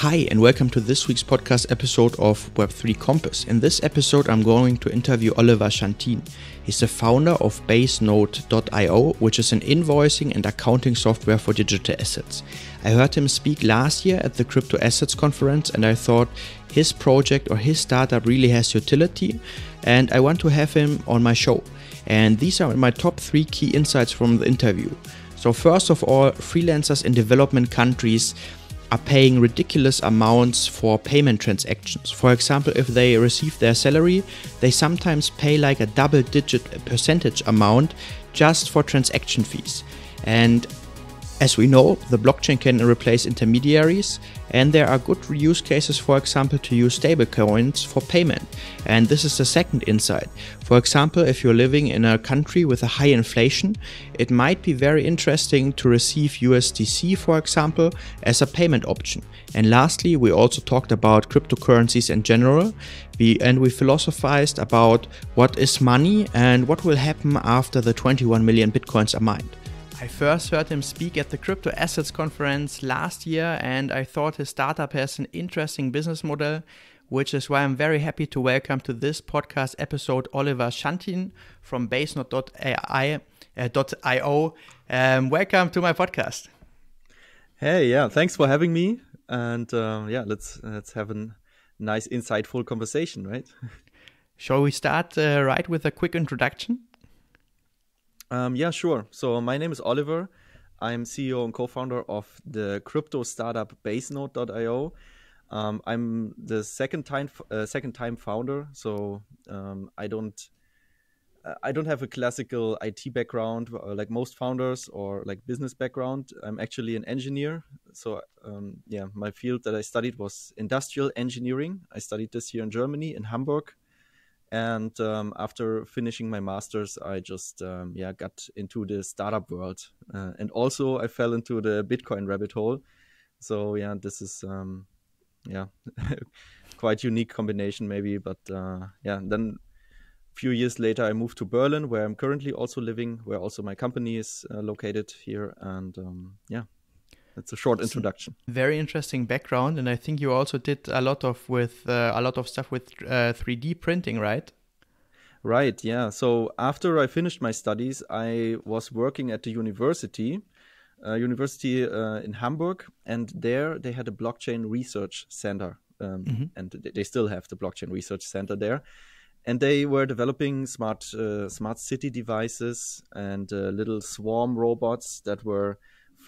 Hi, and welcome to this week's podcast episode of Web3 Compass. In this episode, I'm going to interview Oliver Schantin. He's the founder of Basenode.io, which is an invoicing and accounting software for digital assets. I heard him speak last year at the Crypto Assets Conference, and I thought his project or his startup really has utility, and I want to have him on my show. And these are my top three key insights from the interview. So, first of all, freelancers in development countries are paying ridiculous amounts for payment transactions. For example, if they receive their salary, they sometimes pay like a double digit percentage amount just for transaction fees. And as we know, the blockchain can replace intermediaries, and there are good use cases, for example, to use stablecoins for payment. And this is the second insight. For example, if you're living in a country with a high inflation, it might be very interesting to receive USDC, for example, as a payment option. And lastly, we also talked about cryptocurrencies in general. We, and we philosophized about what is money and what will happen after the 21 million bitcoins are mined. I first heard him speak at the Crypto Assets Conference last year, and I thought his startup has an interesting business model, which is why I'm very happy to welcome to this podcast episode Oliver Schantin from Basenode.io. Uh, um, welcome to my podcast. Hey, yeah, thanks for having me, and uh, yeah, let's let's have a nice, insightful conversation, right? Shall we start uh, right with a quick introduction? Um, yeah, sure. So my name is Oliver. I'm CEO and co-founder of the crypto startup Basenode.io. Um, I'm the second time uh, second time founder, so um, I don't uh, I don't have a classical IT background uh, like most founders or like business background. I'm actually an engineer. So um, yeah, my field that I studied was industrial engineering. I studied this here in Germany in Hamburg and um, after finishing my masters i just um, yeah got into the startup world uh, and also i fell into the bitcoin rabbit hole. So yeah this is um, yeah quite unique combination maybe but uh, yeah then a few years later i moved to berlin where i'm currently also living where also my company is uh, located here. And um, yeah it's a short introduction. Very interesting background, and I think you also did a lot of with uh, a lot of stuff with uh, 3D printing, right? Right. Yeah. So after I finished my studies, I was working at the university, uh, university uh, in Hamburg, and there they had a blockchain research center, um, mm-hmm. and they still have the blockchain research center there. And they were developing smart uh, smart city devices and uh, little swarm robots that were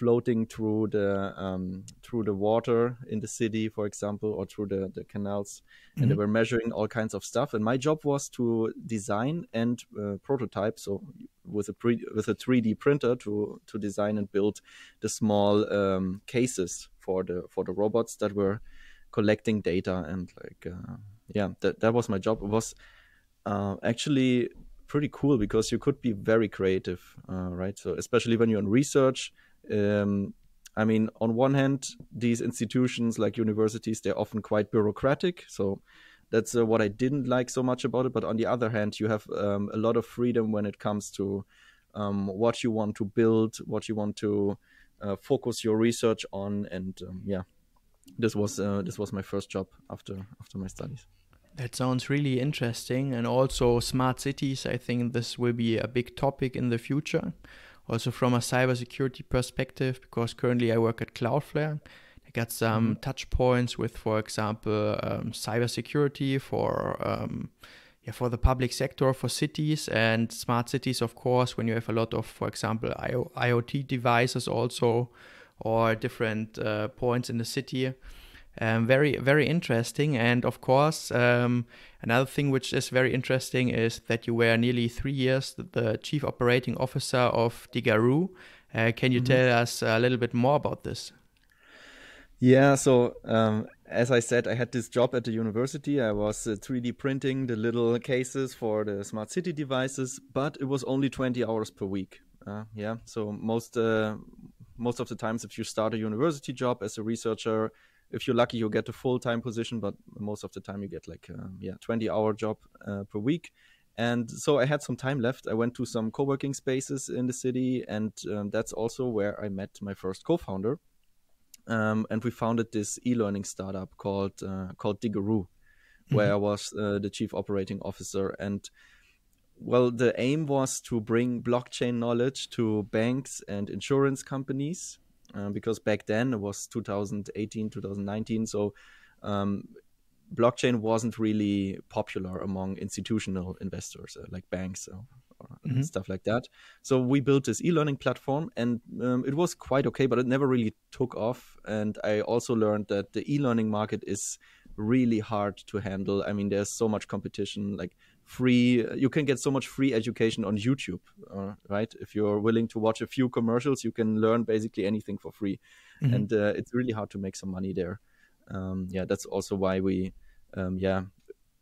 floating through the um, through the water in the city, for example, or through the, the canals, mm-hmm. and they mm-hmm. were measuring all kinds of stuff. And my job was to design and uh, prototype, so with a pre- with a three D printer to to design and build the small um, cases for the for the robots that were collecting data and like uh, yeah, that that was my job. It was uh, actually pretty cool because you could be very creative, uh, right? So especially when you're in research um, I mean, on one hand, these institutions like universities, they're often quite bureaucratic. So that's uh, what I didn't like so much about it. But on the other hand, you have um, a lot of freedom when it comes to um, what you want to build, what you want to uh, focus your research on, and um, yeah, this was uh, this was my first job after after my studies. That sounds really interesting, and also smart cities. I think this will be a big topic in the future also from a cybersecurity perspective, because currently I work at Cloudflare. I got some mm-hmm. touch points with, for example, um, cybersecurity for um, yeah, for the public sector, for cities and smart cities, of course, when you have a lot of, for example, IoT devices also, or different uh, points in the city. Um, very, very interesting. And of course, um, another thing which is very interesting is that you were nearly three years the chief operating officer of Digaroo. Uh, can you mm-hmm. tell us a little bit more about this? Yeah, so um, as I said, I had this job at the university. I was uh, 3D printing the little cases for the smart city devices, but it was only 20 hours per week. Uh, yeah, so most uh, most of the times, if you start a university job as a researcher, if you're lucky, you'll get a full time position, but most of the time you get like a, um, yeah 20 hour job uh, per week. And so I had some time left. I went to some co working spaces in the city, and um, that's also where I met my first co founder. um, and we founded this e-learning startup called uh, called Digaroo, mm-hmm. where I was uh, the chief operating officer. And well, the aim was to bring blockchain knowledge to banks and insurance companies, uh, because back then it was 2018, 2019, so. Um, blockchain wasn't really popular among institutional investors uh, like banks or, or mm-hmm. stuff like that. So we built this e-learning platform, and um, it was quite okay, but it never really took off. And I also learned that the e-learning market is really hard to handle. I mean, there's so much competition, like free. You can get so much free education on YouTube, uh, right? If you're willing to watch a few commercials, you can learn basically anything for free, mm-hmm. and uh, it's really hard to make some money there. Um, yeah, that's also why we, um, yeah,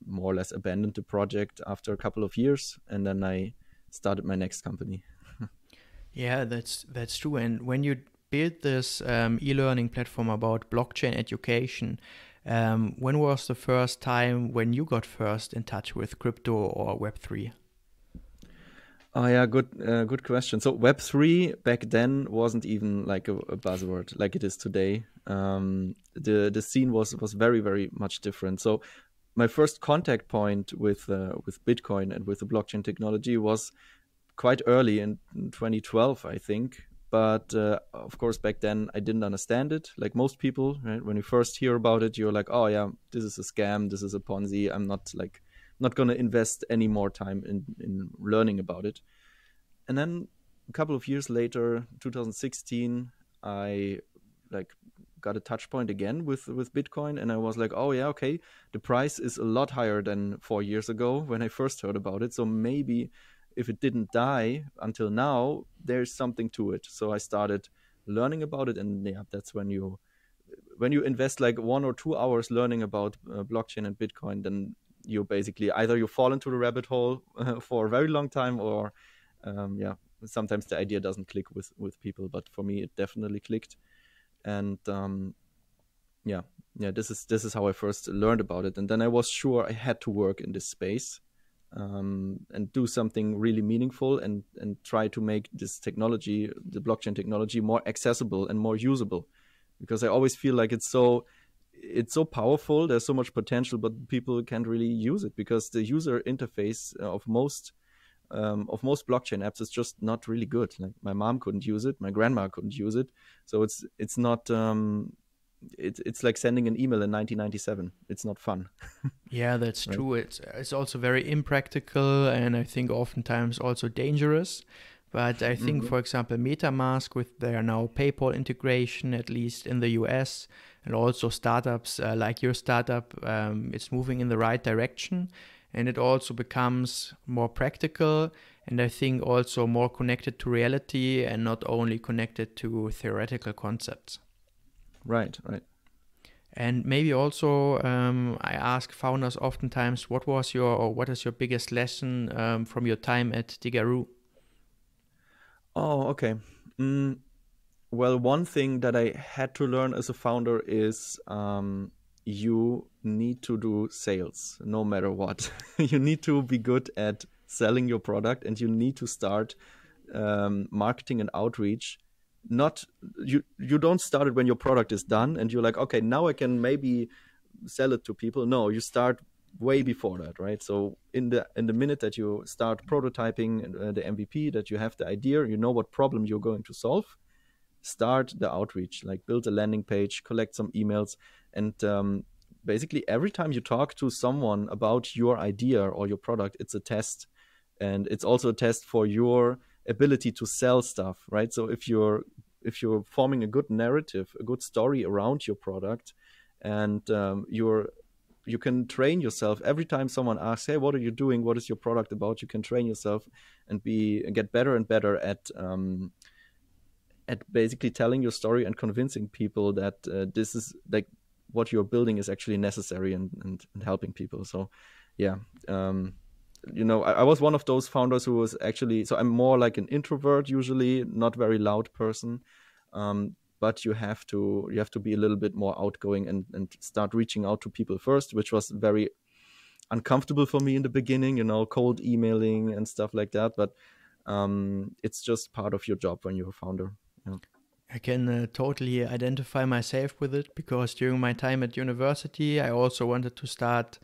more or less abandoned the project after a couple of years, and then I started my next company. yeah, that's that's true. And when you built this um, e-learning platform about blockchain education, um, when was the first time when you got first in touch with crypto or Web three? Oh yeah, good uh, good question. So Web three back then wasn't even like a, a buzzword like it is today. Um, the the scene was was very very much different. So my first contact point with uh, with Bitcoin and with the blockchain technology was quite early in 2012, I think. But uh, of course, back then I didn't understand it. Like most people, right? When you first hear about it, you're like, "Oh yeah, this is a scam. This is a Ponzi. I'm not like not going to invest any more time in in learning about it." And then a couple of years later, 2016, I like got a touch point again with with Bitcoin, and I was like, oh yeah, okay, the price is a lot higher than four years ago when I first heard about it. So maybe if it didn't die until now, there's something to it. So I started learning about it, and yeah, that's when you when you invest like one or two hours learning about uh, blockchain and Bitcoin, then you basically either you fall into the rabbit hole uh, for a very long time, or um, yeah, sometimes the idea doesn't click with with people. But for me, it definitely clicked and um, yeah yeah this is this is how i first learned about it and then i was sure i had to work in this space um, and do something really meaningful and and try to make this technology the blockchain technology more accessible and more usable because i always feel like it's so it's so powerful there's so much potential but people can't really use it because the user interface of most um, of most blockchain apps is just not really good. Like my mom couldn't use it, my grandma couldn't use it, so it's it's not. Um, it's it's like sending an email in 1997. It's not fun. yeah, that's right? true. It's it's also very impractical, and I think oftentimes also dangerous. But I think, mm-hmm. for example, MetaMask with their now PayPal integration, at least in the US, and also startups uh, like your startup, um, it's moving in the right direction and it also becomes more practical and I think also more connected to reality and not only connected to theoretical concepts. Right, right. And maybe also um, I ask founders oftentimes, what was your or what is your biggest lesson um, from your time at Digaroo? Oh, okay. Mm, well, one thing that I had to learn as a founder is um, you need to do sales no matter what. you need to be good at selling your product and you need to start um, marketing and outreach. Not you you don't start it when your product is done and you're like, okay, now I can maybe sell it to people. No, you start way before that, right? So in the in the minute that you start prototyping uh, the MVP, that you have the idea, you know what problem you're going to solve, start the outreach. Like build a landing page, collect some emails, and um, basically every time you talk to someone about your idea or your product it's a test and it's also a test for your ability to sell stuff right? So if you're if you're forming a good narrative a good story around your product and um, you're you can train yourself. Every time someone asks hey what are you doing? What is your product about? you can train yourself and be get better and better at um, at basically telling your story and convincing people that uh, this is like what you're building is actually necessary and, and, and helping people. So, yeah, um, you know, I, I, was one of those founders who was actually so I'm more like an introvert usually, not very loud person. Um, but you have to you have to be a little bit more outgoing and, and start reaching out to people first, which was very uncomfortable for me in the beginning, you know, cold emailing and stuff like that. But um, it's just part of your job when you're a founder. Yeah. I can uh, totally identify myself with it because during my time at university, I also wanted to start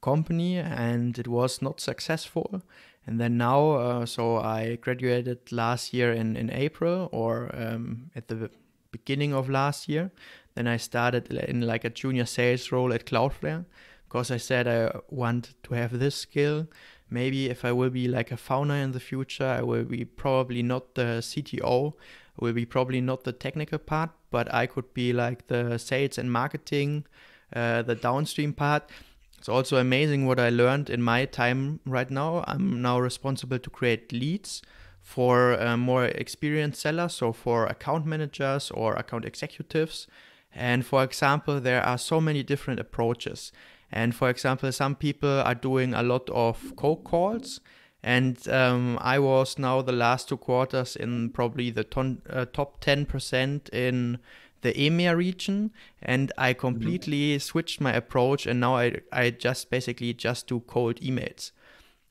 company and it was not successful. And then now, uh, so I graduated last year in, in April or um, at the beginning of last year. Then I started in like a junior sales role at Cloudflare because I said I want to have this skill. Maybe if I will be like a founder in the future, I will be probably not the CTO, will be probably not the technical part, but I could be like the sales and marketing, uh, the downstream part. It's also amazing what I learned in my time right now. I'm now responsible to create leads for uh, more experienced sellers, so for account managers or account executives. And for example, there are so many different approaches. And for example, some people are doing a lot of cold calls. And um, I was now the last two quarters in probably the ton, uh, top 10% in the EMEA region. And I completely mm-hmm. switched my approach. And now I, I just basically just do cold emails.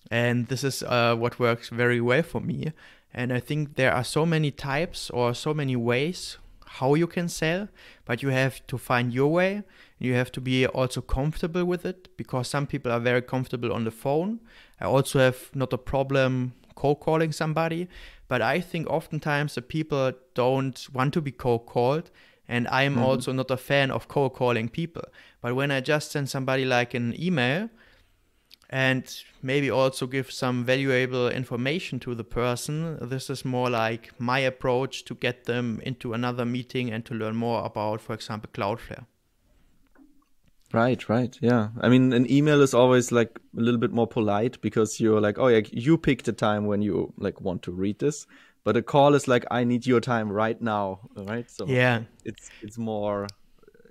And this is uh, what works very well for me. And I think there are so many types or so many ways how you can sell, but you have to find your way. You have to be also comfortable with it because some people are very comfortable on the phone. I also have not a problem cold calling somebody, but I think oftentimes the people don't want to be cold called. And I'm mm-hmm. also not a fan of cold calling people. But when I just send somebody like an email, and maybe also give some valuable information to the person. This is more like my approach to get them into another meeting and to learn more about, for example, Cloudflare. Right, right. Yeah. I mean, an email is always like a little bit more polite because you're like, oh, yeah, you pick the time when you like want to read this. But a call is like, I need your time right now. Right. So yeah, it's, it's more,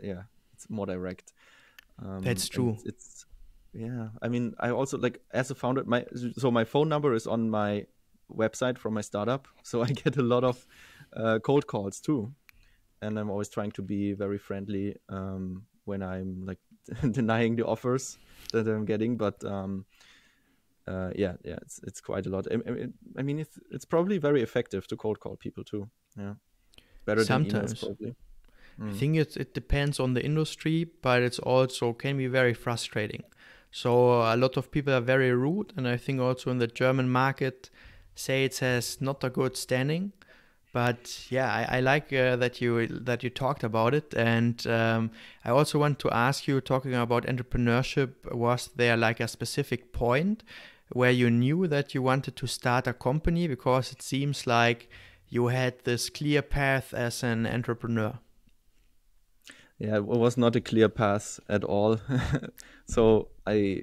yeah, it's more direct. Um, That's true. It's, yeah i mean i also like as a founder my so my phone number is on my website from my startup so i get a lot of uh, cold calls too and i'm always trying to be very friendly um, when i'm like denying the offers that i'm getting but um, uh, yeah yeah it's it's quite a lot i, I, I mean it's it's probably very effective to cold call people too yeah better Sometimes. than emails probably I mm. think it, it depends on the industry, but it's also can be very frustrating so a lot of people are very rude, and I think also in the German market, say it has not a good standing. But yeah, I, I like uh, that you that you talked about it, and um, I also want to ask you, talking about entrepreneurship, was there like a specific point where you knew that you wanted to start a company? Because it seems like you had this clear path as an entrepreneur yeah, it was not a clear path at all. so I,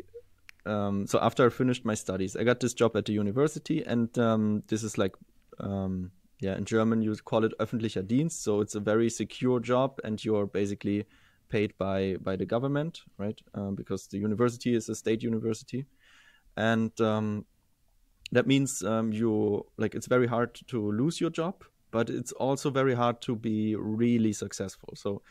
um, so after I finished my studies, I got this job at the university, and um, this is like, um, yeah, in German you call it öffentlicher Dienst. So it's a very secure job, and you're basically paid by by the government, right? Um, because the university is a state university, and um, that means um, you like it's very hard to lose your job, but it's also very hard to be really successful. So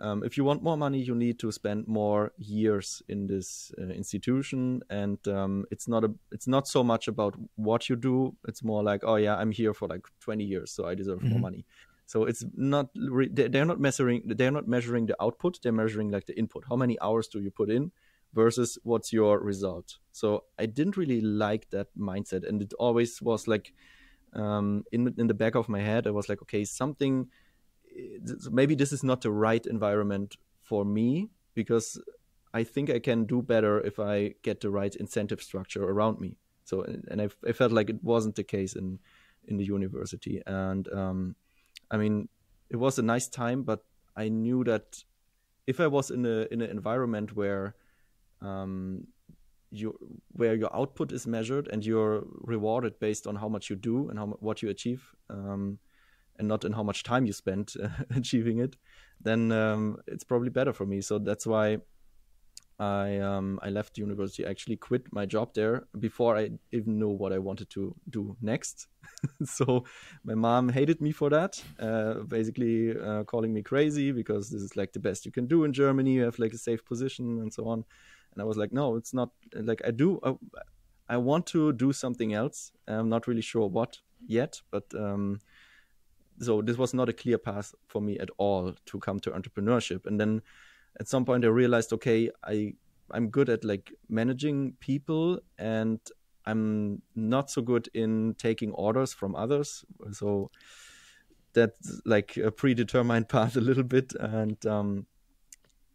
um, if you want more money, you need to spend more years in this uh, institution, and um, it's not a it's not so much about what you do. It's more like, oh yeah, I'm here for like 20 years, so I deserve mm-hmm. more money. So it's not re- they're not measuring they're not measuring the output. They're measuring like the input. How many hours do you put in versus what's your result? So I didn't really like that mindset, and it always was like um, in in the back of my head. I was like, okay, something maybe this is not the right environment for me because I think I can do better if I get the right incentive structure around me. So, and I, I felt like it wasn't the case in in the university. And um, I mean, it was a nice time, but I knew that if I was in a in an environment where um, you where your output is measured and you're rewarded based on how much you do and how what you achieve, um, and not in how much time you spend achieving it, then um, it's probably better for me. So that's why I um, I left university. I actually quit my job there before I even knew what I wanted to do next. so my mom hated me for that, uh, basically uh, calling me crazy because this is like the best you can do in Germany. You have like a safe position and so on. And I was like, no, it's not. Like I do. I, I want to do something else. I'm not really sure what yet, but um, so this was not a clear path for me at all to come to entrepreneurship. And then at some point I realized, okay, I I'm good at like managing people and I'm not so good in taking orders from others. So that's like a predetermined path a little bit. And um,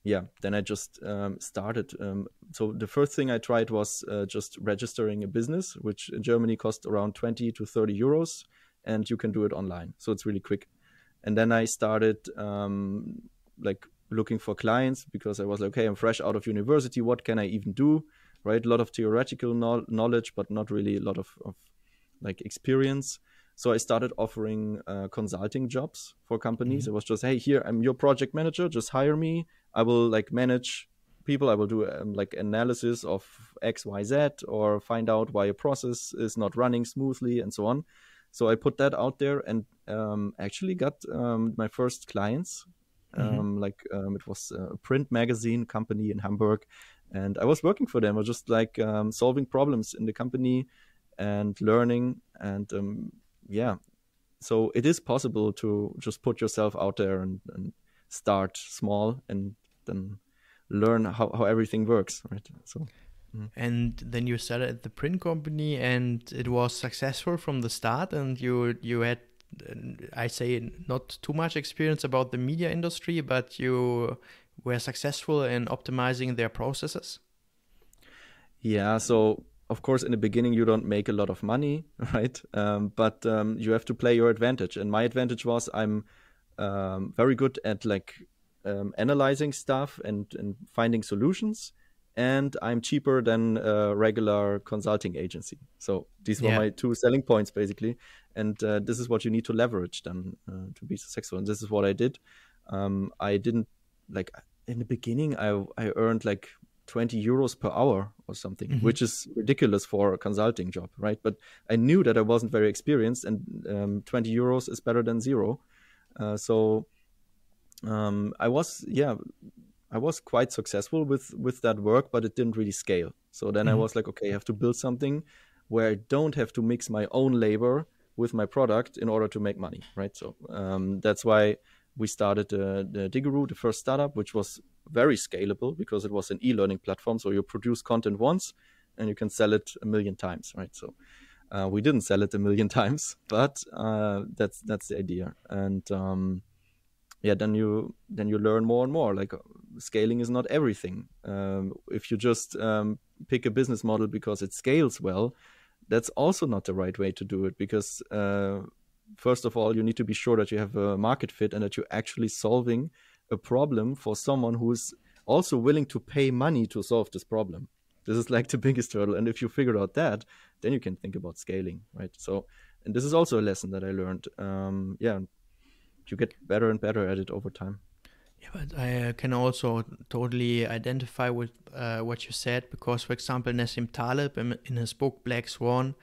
yeah, then I just um, started. Um, so the first thing I tried was uh, just registering a business, which in Germany cost around 20 to 30 euros, and you can do it online. So it's really quick. And then I started um, like looking for clients because I was like, okay, I'm fresh out of university. What can I even do? Right, a lot of theoretical no- knowledge, but not really a lot of, of like experience. So I started offering uh, consulting jobs for companies. Mm-hmm. It was just, hey, here I'm your project manager. Just hire me. I will like manage people. I will do um, like analysis of X, Y, Z, or find out why a process is not running smoothly, and so on. So I put that out there and um, actually got um, my first clients. Mm-hmm. Um, like um, it was a print magazine company in Hamburg, and I was working for them. I was just like um, solving problems in the company and learning and yeah, so it is possible to just put yourself out there and, and start small and then learn how, how everything works, right? So. Mm. And then you started at the print company, and it was successful from the start. And you you had, I say, not too much experience about the media industry, but you were successful in optimizing their processes. Yeah. So of course, in the beginning, you don't make a lot of money, right? Um, but um, you have to play your advantage. And my advantage was I'm um, very good at like um, analyzing stuff and, and finding solutions. And I'm cheaper than a regular consulting agency. So these were yeah. my two selling points, basically. And uh, this is what you need to leverage then uh, to be successful. And this is what I did. Um, I didn't like in the beginning. I I earned like 20 euros per hour or something, mm-hmm. which is ridiculous for a consulting job, right? But I knew that I wasn't very experienced, and um, 20 euros is better than zero. Uh, so um, I was, yeah, I was quite successful with with that work, but it didn't really scale. So then mm-hmm. I was like, okay, I have to build something where I don't have to mix my own labor with my product in order to make money, right? So um, that's why we started uh, the Digeroo, the first startup, which was very scalable because it was an e-learning platform. So you produce content once and you can sell it a million times, right? So uh, we didn't sell it a million times, but uh, that's that's the idea. And um, yeah, then you then you learn more and more. Like scaling is not everything. Um, if you just um, pick a business model because it scales well, that's also not the right way to do it because uh, first of all, you need to be sure that you have a market fit and that you're actually solving a problem for someone who's also willing to pay money to solve this problem. This is like the biggest hurdle. And if you figure out that, then you can think about scaling, right? So, and this is also a lesson that I learned. Um, yeah, you get better and better at it over time. Yeah, but I uh, can also totally identify with uh, what you said because, for example, Nassim Taleb in, in his book Black Swan,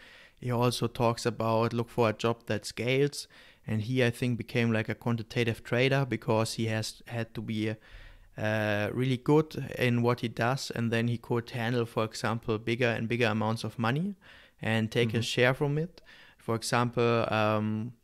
he also talks about look for a job that scales and he i think became like a quantitative trader because he has had to be uh, really good in what he does. And then he could handle for example bigger and bigger amounts of money and take mm-hmm. a share from it. For example um,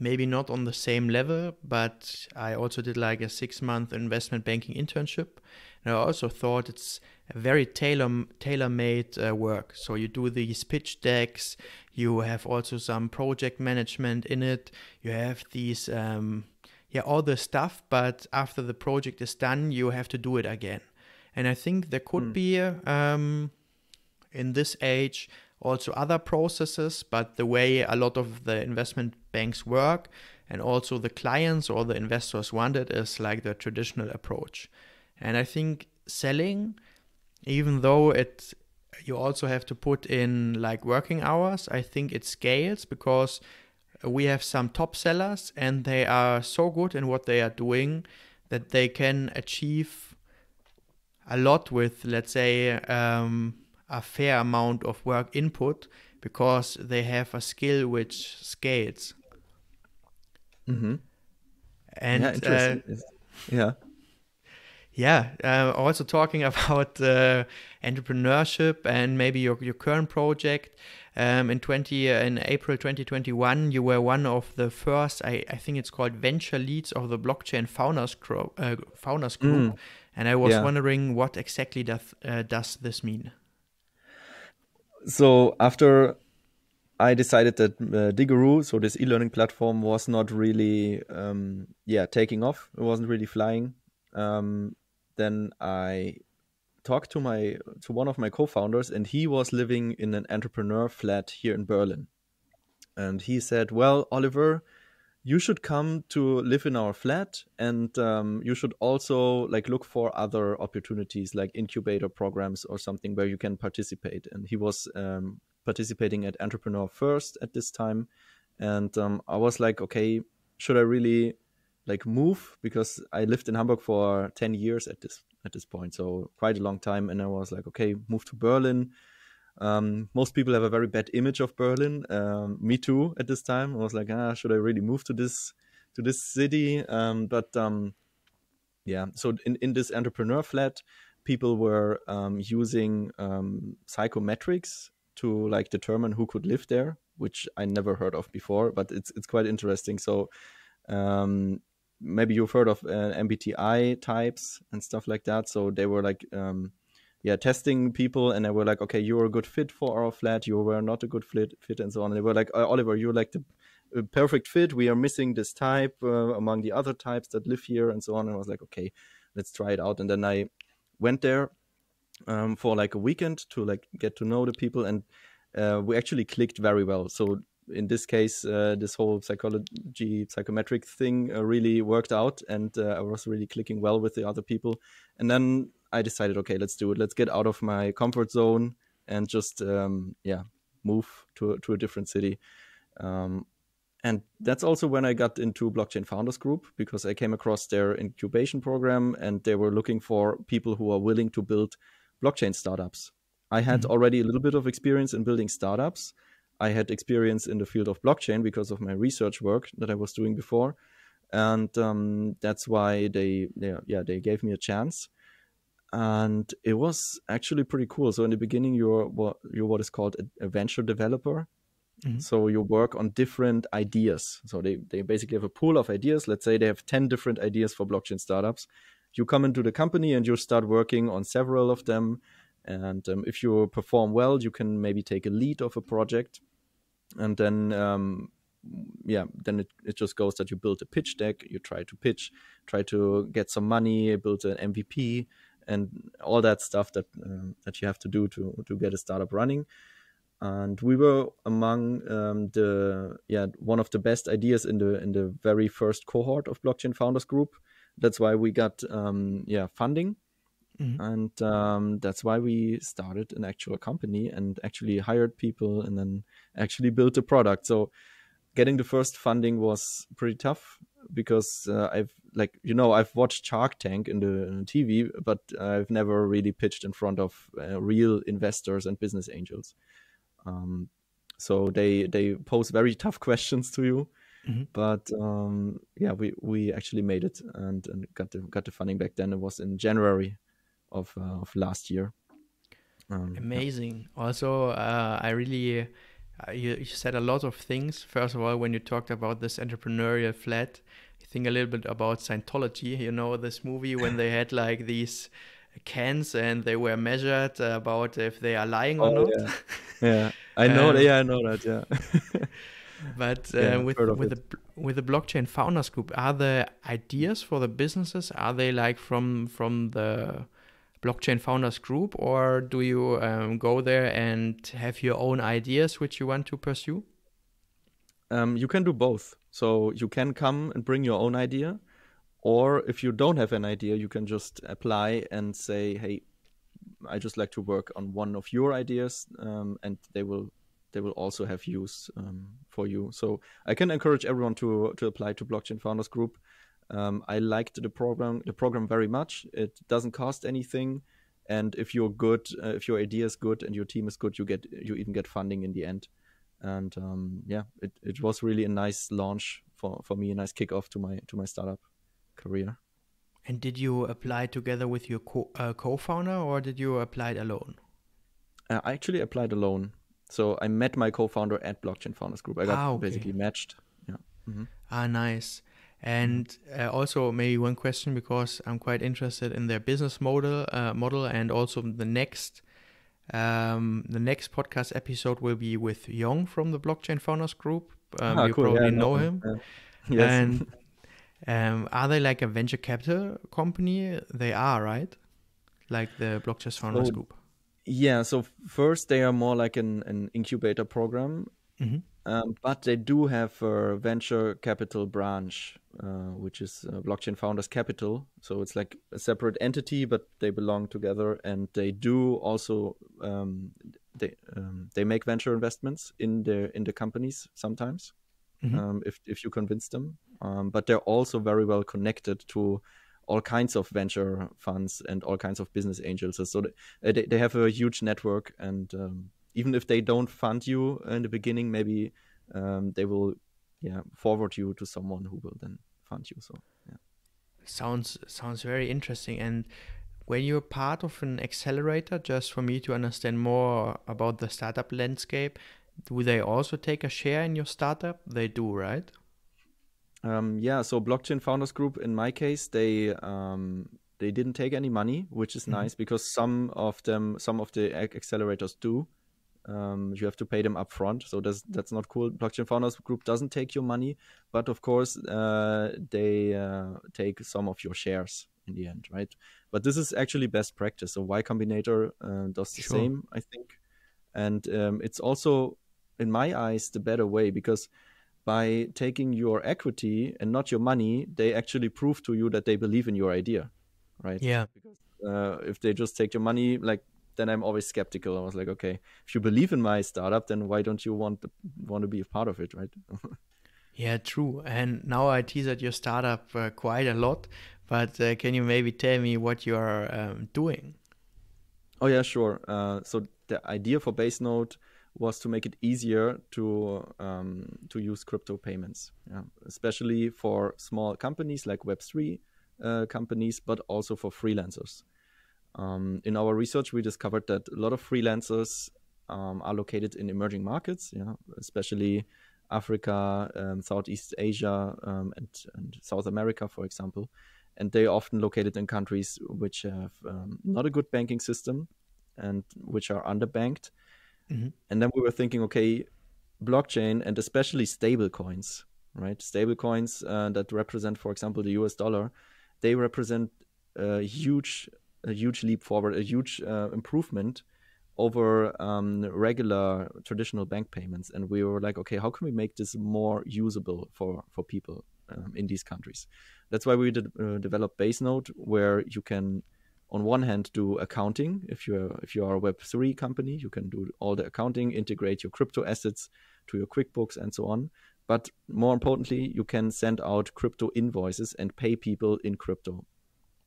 maybe not on the same level but i also did like a six month investment banking internship. And i also thought it's very tailor tailor made uh, work. So you do these pitch decks. You have also some project management in it. You have these um, yeah all the stuff. But after the project is done, you have to do it again. And I think there could mm. be um, in this age also other processes, but the way a lot of the investment banks work and also the clients or the investors want it is like the traditional approach. And I think selling even though it you also have to put in like working hours i think it scales because we have some top sellers and they are so good in what they are doing that they can achieve a lot with let's say um, a fair amount of work input because they have a skill which scales. Mm-hmm. and yeah, uh, yeah yeah, uh, also talking about uh, entrepreneurship and maybe your, your current project. Um, in 20 uh, in April 2021, you were one of the first. I, I think it's called venture leads of the blockchain founders, gro- uh, founders group. Mm. And I was yeah. wondering what exactly does uh, does this mean? So after I decided that uh, Digeroo, so this e-learning platform, was not really, um, yeah, taking off. It wasn't really flying. Um, then I talked to my to one of my co-founders, and he was living in an entrepreneur flat here in Berlin. And he said, "Well, Oliver, you should come to live in our flat, and um, you should also like look for other opportunities, like incubator programs or something where you can participate." And he was um, participating at Entrepreneur First at this time, and um, I was like, "Okay, should I really?" Like move because I lived in Hamburg for 10 years at this at this point so quite a long time and I was like okay move to Berlin. Um, most people have a very bad image of Berlin um, me too at this time. I was like ah should I really move to this to this city? Um, but um, yeah so in, in this entrepreneur flat people were um, using um, psychometrics to like determine who could live there which I never heard of before but it's it's quite interesting. So um, maybe you've heard of uh, MBTI types and stuff like that. So they were like, um, yeah, testing people, and they were like, okay, you're a good fit for our flat. You were not a good fit, fit, and so on. And they were like, uh, Oliver, you're like the uh, perfect fit. We are missing this type uh, among the other types that live here, and so on. And I was like, okay, let's try it out. And then I went there um, for like a weekend to like get to know the people, and uh, we actually clicked very well. So in this case, uh, this whole psychology, psychometric thing uh, really worked out, and uh, I was really clicking well with the other people. And then I decided, okay, let's do it. Let's get out of my comfort zone and just, um, yeah, move to to a different city. Um, and that's also when I got into Blockchain Founders Group because I came across their incubation program, and they were looking for people who are willing to build blockchain startups. I had mm-hmm. already a little bit of experience in building startups I had experience in the field of blockchain because of my research work that I was doing before, and um, that's why they, they yeah they gave me a chance, and it was actually pretty cool. So in the beginning, you're what you're what is called a, venture developer. Mm-hmm. So you work on different ideas. So they, they basically have a pool of ideas. Let's say they have 10 different ideas for blockchain startups. You come into the company and you start working on several of them. And um, if you perform well, you can maybe take a lead of a project and then um, yeah then it, it just goes that you build a pitch deck you try to pitch try to get some money build an mvp and all that stuff that uh, that you have to do to to get a startup running. And we were among um, the yeah one of the best ideas in the in the very first cohort of blockchain founders group. That's why we got um, yeah funding Mm-hmm. And um, that's why we started an actual company and actually hired people and then actually built a product. So getting the first funding was pretty tough because uh, I've like you know I've watched Shark Tank in the, in the TV, but I've never really pitched in front of uh, real investors and business angels. Um, so they they pose very tough questions to you. Mm-hmm. But um, yeah, we, we actually made it and, and got the got the funding back then. It was in January of uh, of last year. Um, Amazing. Yeah. Also, uh, I really uh, you, you, said a lot of things. First of all, when you talked about this entrepreneurial flat, I think a little bit about Scientology. You know, this movie when they had like these cans and they were measured about if they are lying or oh, not. Yeah, yeah. I know. um, that, yeah, I know that. Yeah. but uh, yeah, with with the with the blockchain founders group, are the ideas for the businesses are they like from from the blockchain founders group or do you um, go there and have your own ideas which you want to pursue? Um, you can do both. So you can come and bring your own idea or if you don't have an idea you can just apply and say hey i just like to work on one of your ideas um, and they will they will also have use um, for you. So i can encourage everyone to to apply to blockchain founders group um, I liked the program the program very much. It doesn't cost anything, and if you're good, uh, if your idea is good and your team is good, you get you even get funding in the end. And um, yeah, it, it was really a nice launch for, for me, a nice kickoff to my to my startup career. And did you apply together with your co- uh, co-founder, or did you apply alone? Uh, I actually applied alone. So I met my co-founder at Blockchain Founders Group. I got Ah, okay. basically matched. Yeah. hmm Ah, nice. And uh, also maybe one question because I'm quite interested in their business model, uh, model, and also the next, um, the next podcast episode will be with Yong from the Blockchain Founders Group. Um, Ah, you cool. probably Yeah, know him. Yes. And um, are they like a venture capital company? They are, right? Like the Blockchain Founders So- Group. Yeah, so first they are more like an, an incubator program, Mhm. Um, but they do have a venture capital branch, uh, which is uh, Blockchain Founders Capital. So it's like a separate entity, but they belong together, and they do also um, they um, they make venture investments in the in the companies sometimes, Mhm. um, if if you convince them. Um, but they're also very well connected to all kinds of venture funds and all kinds of business angels. So they, they, they have a huge network, and um, even if they don't fund you in the beginning, maybe um, they will, yeah, forward you to someone who will then fund you. So yeah. Sounds sounds very interesting. And when you're part of an accelerator, just for me to understand more about the startup landscape, do they also take a share in your startup? They do, right? Um, yeah, so Blockchain Founders Group, in my case, they um, they didn't take any money, which is nice because some of them, some of the ac- accelerators do. Um, you have to pay them upfront, so that's that's not cool. Blockchain Founders Group doesn't take your money, but of course uh, they uh, take some of your shares in the end, right? But this is actually best practice. So Y Combinator uh, does the Sure. same, I think, and um, it's also, in my eyes, the better way because by taking your equity and not your money, they actually prove to you that they believe in your idea, right? Yeah. Because uh, if they just take your money, like then I'm always skeptical. I was like, okay, if you believe in my startup, then why don't you want to, want to be a part of it, right? Yeah, true. And now I teased your startup uh, quite a lot, but uh, can you maybe tell me what you are um, doing? Oh yeah, sure. Uh, so the idea for BaseNode was to make it easier to um, to use crypto payments, yeah. especially for small companies like Web three uh, companies, but also for freelancers. Um, in our research, we discovered that a lot of freelancers um, are located in emerging markets, yeah, especially Africa, um, Southeast Asia, um, and, and South America, for example. And they are often located in countries which have um, not a good banking system and which are underbanked. Mhm. And then we were thinking, okay, blockchain and especially stable coins, right? Stable coins uh, that represent, for example, the US dollar, they represent a huge, a huge leap forward, a huge uh, improvement over um, regular traditional bank payments. And we were like, okay, how can we make this more usable for for people um, in these countries? That's why we did, uh, developed BaseNode, where you can, on one hand, do accounting. If you're if you are a Web three company, you can do all the accounting, integrate your crypto assets to your QuickBooks, and so on. But more importantly, you can send out crypto invoices and pay people in crypto.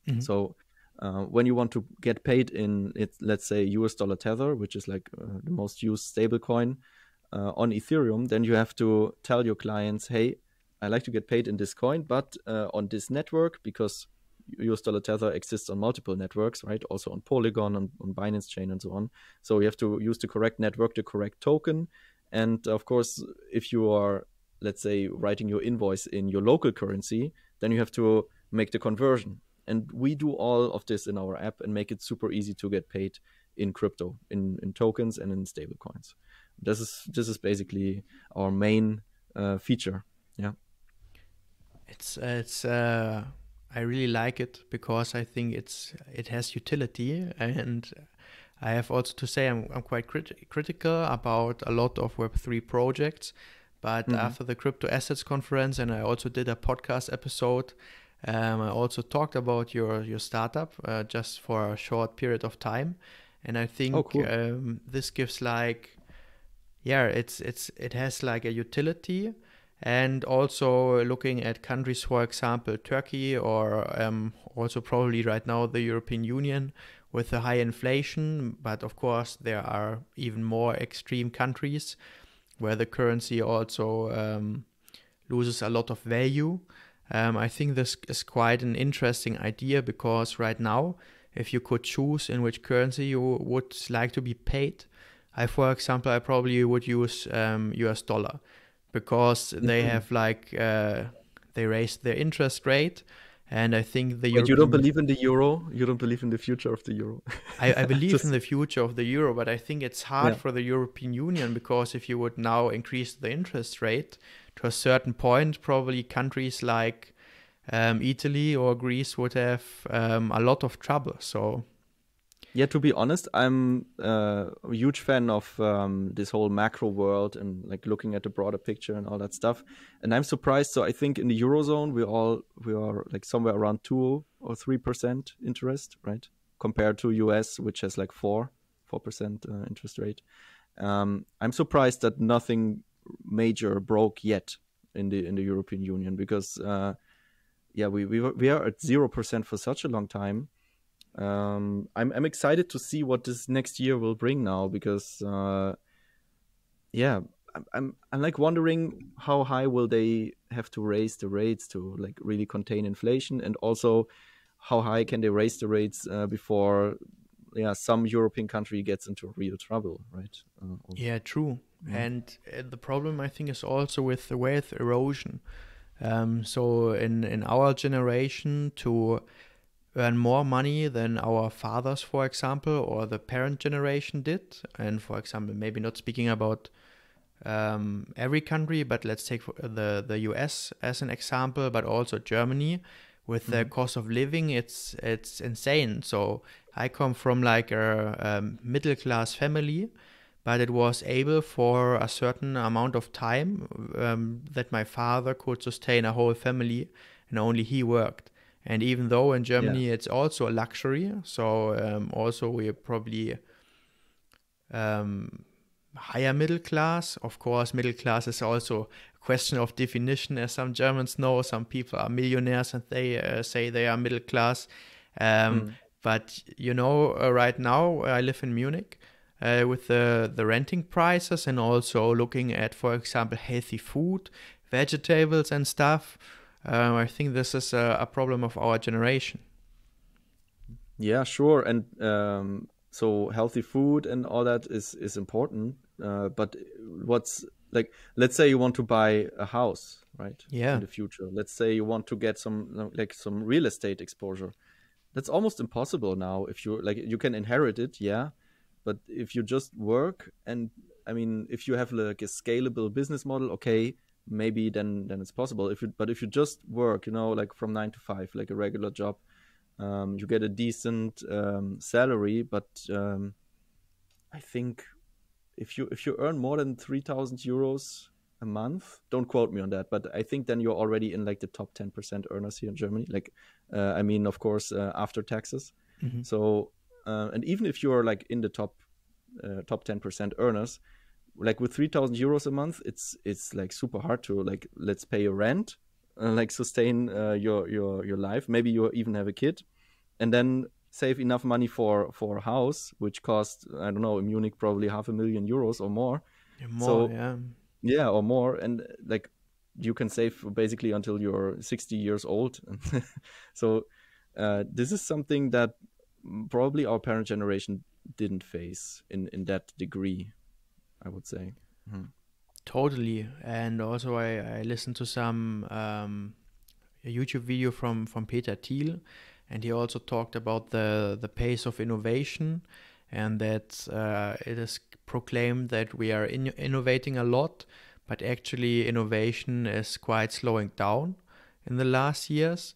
Mhm. So uh, when you want to get paid in, it, let's say US dollar Tether, which is like uh, the most used stablecoin uh, on Ethereum, then you have to tell your clients, hey, I like to get paid in this coin, but uh, on this network because US dollar Tether exists on multiple networks, right? Also on Polygon, on, on Binance Chain, and so on. So you have to use the correct network, the correct token, and of course, if you are, let's say, writing your invoice in your local currency, then you have to make the conversion. And we do all of this in our app and make it super easy to get paid in crypto, in, in tokens and in stable coins. This is this is basically our main uh, feature. Yeah. It's it's uh, I really like it because I think it's it has utility and I have also to say I'm I'm quite crit- critical about a lot of Web three projects, but Mhm. after the crypto assets conference and I also did a podcast episode. Um, I also talked about your your startup uh, just for a short period of time, and I think Oh, cool. um, this gives like yeah it's it's it has like a utility. And also looking at countries for example turkey or um, also probably right now the european union with the high inflation. But of course there are even more extreme countries where the currency also um, loses a lot of value Um, I think this is quite an interesting idea because right now, if you could choose in which currency you would like to be paid, I, for example, I probably would use um, US dollar because they mm-hmm. have like uh, they raised their interest rate and I think the but you don't believe in the euro. You don't believe in the future of the euro. I, I, believe Just... in the future of the euro, but I think it's hard yeah. for the European Union because if you would now increase the interest rate to a certain point, probably countries like um, Italy or Greece would have um, a lot of trouble. So yeah, to be honest, I'm uh, a huge fan of um, this whole macro world and like looking at the broader picture and all that stuff. And I'm surprised. So I think in the eurozone we all we are like somewhere around two or three percent interest, right? Compared to US, which has like four four percent uh, interest rate. Um, I'm surprised that nothing major broke yet in the in the European Union because uh, yeah we we we are at zero percent for such a long time. Um, I'm I'm excited to see what this next year will bring now because uh, yeah I'm, I'm I'm like wondering how high will they have to raise the rates to like really contain inflation and also how high can they raise the rates uh, before yeah some European country gets into real trouble right uh, yeah true yeah. and uh, the problem I think is also with the wealth erosion um, so in in our generation to earn more money than our fathers, for example, or the parent generation did. And for example, maybe not speaking about um, every country, but let's take the the US as an example, but also Germany. With mm-hmm. the cost of living, it's it's insane. So I come from like a, a middle class family, but it was able for a certain amount of time um, that my father could sustain a whole family, and only he worked. And even though in Germany yeah. it's also a luxury, so um, also we're probably um, higher middle class. Of course, middle class is also a question of definition, as some Germans know. Some people are millionaires and they uh, say they are middle class. Um, mm. But you know, uh, right now I live in Munich. Uh, with the, the renting prices and also looking at, for example, healthy food, vegetables and stuff. Um, I think this is a, a, problem of our generation. Yeah, sure, and um, so healthy food and all that is is important. Uh, but what's like, let's say you want to buy a house, right? Yeah. In the future, let's say you want to get some like some real estate exposure. That's almost impossible now. If you like, you can inherit it, yeah, but if you just work and I mean, if you have like a scalable business model, okay, maybe then then it's possible if you but if you just work you know like from nine to five like a regular job um, you get a decent um, salary but um, i think if you if you earn more than 3000 euros a month don't quote me on that but i think then you're already in like the top 10% earners here in germany. Like uh, i mean of course uh, after taxes. Mm-hmm. so uh, and even if you're like in the top uh, top 10% earners like with 3000 euros a month it's it's like super hard to like let's pay your rent uh, like sustain uh, your your your life. Maybe you even have a kid. And then save enough money for for a house which costs i don't know in munich probably half a million euros or more. Yeah, more so, yeah. yeah or more. And like you can save basically until you're 60 years old. So uh, this is something that probably our parent generation didn't face in in that degree I would say. Mm-hmm. Totally, and also I, I listened to some um, a YouTube video from from Peter Thiel, and he also talked about the the pace of innovation, and that uh, it is proclaimed that we are in, innovating a lot, but actually innovation is quite slowing down in the last years.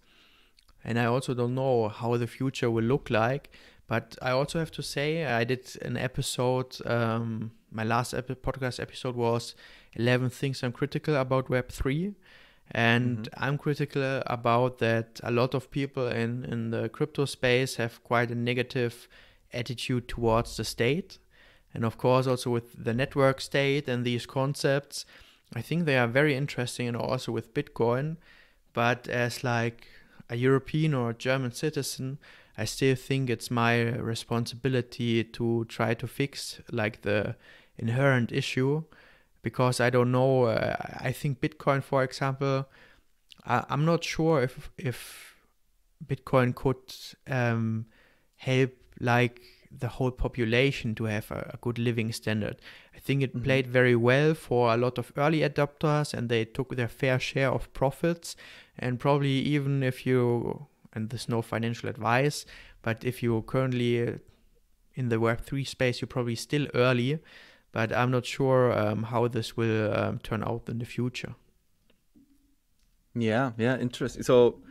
And I also don't know how the future will look like. But I also have to say, I did an episode um, my last epi- podcast episode was 11 things I'm critical about Web3. And mm-hmm. I'm critical about that a lot of people in, in the crypto space have quite a negative attitude towards the state. And of course, also with the network state and these concepts, I think they are very interesting and also with Bitcoin. But as like a European or a German citizen, I still think it's my responsibility to try to fix like the inherent issue because I don't know. Uh, I think Bitcoin, for example, I, am not sure if if Bitcoin could um, help like the whole population to have a, a good living standard. I think it mm-hmm. played very well for a lot of early adopters, and they took their fair share of profits. And probably even if you and there's no financial advice, but if you're currently in the Web3 space, you're probably still early, but I'm not sure um, how this will um, turn out in the future. Yeah, yeah, interesting. So,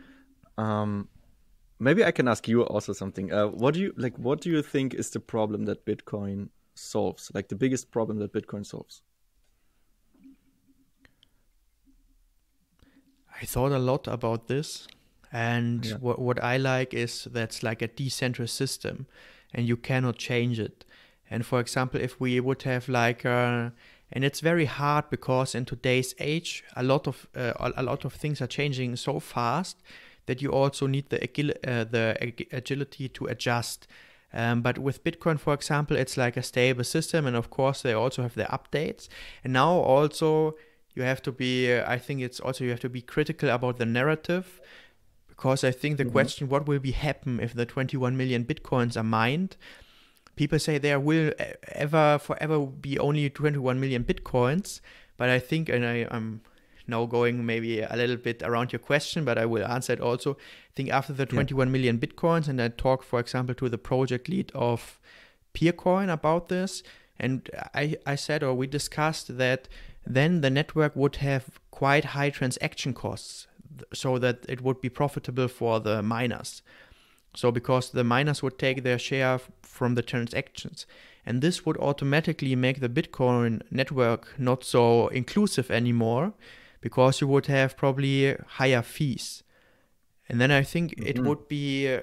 um, maybe I can ask you also something. Uh, what do you like? What do you think is the problem that Bitcoin solves? Like the biggest problem that Bitcoin solves? I thought a lot about this, and yeah. what what I like is that's like a decentralized system and you cannot change it. And for example, if we would have like uh, and it's very hard because in today's age, a lot of uh, a lot of things are changing so fast that you also need the agil- uh, the ag- agility to adjust. Um, but with Bitcoin, for example, it's like a stable system, and of course they also have their updates. And now also you have to be, uh, I think it's also you have to be critical about the narrative because I think the mm-hmm. question, what will be happen if the 21 million bitcoins are mined? People say there will ever, forever be only 21 million bitcoins. But I think, and I, I'm now going maybe a little bit around your question, but I will answer it also. I think after the 21 yeah. million bitcoins, and I talked, for example, to the project lead of Peercoin about this, and I, I said, or we discussed that then the network would have quite high transaction costs so that it would be profitable for the miners. So because the miners would take their share from the transactions. And this would automatically make the Bitcoin network not so inclusive anymore because you would have probably higher fees. And then I think mm-hmm. it would be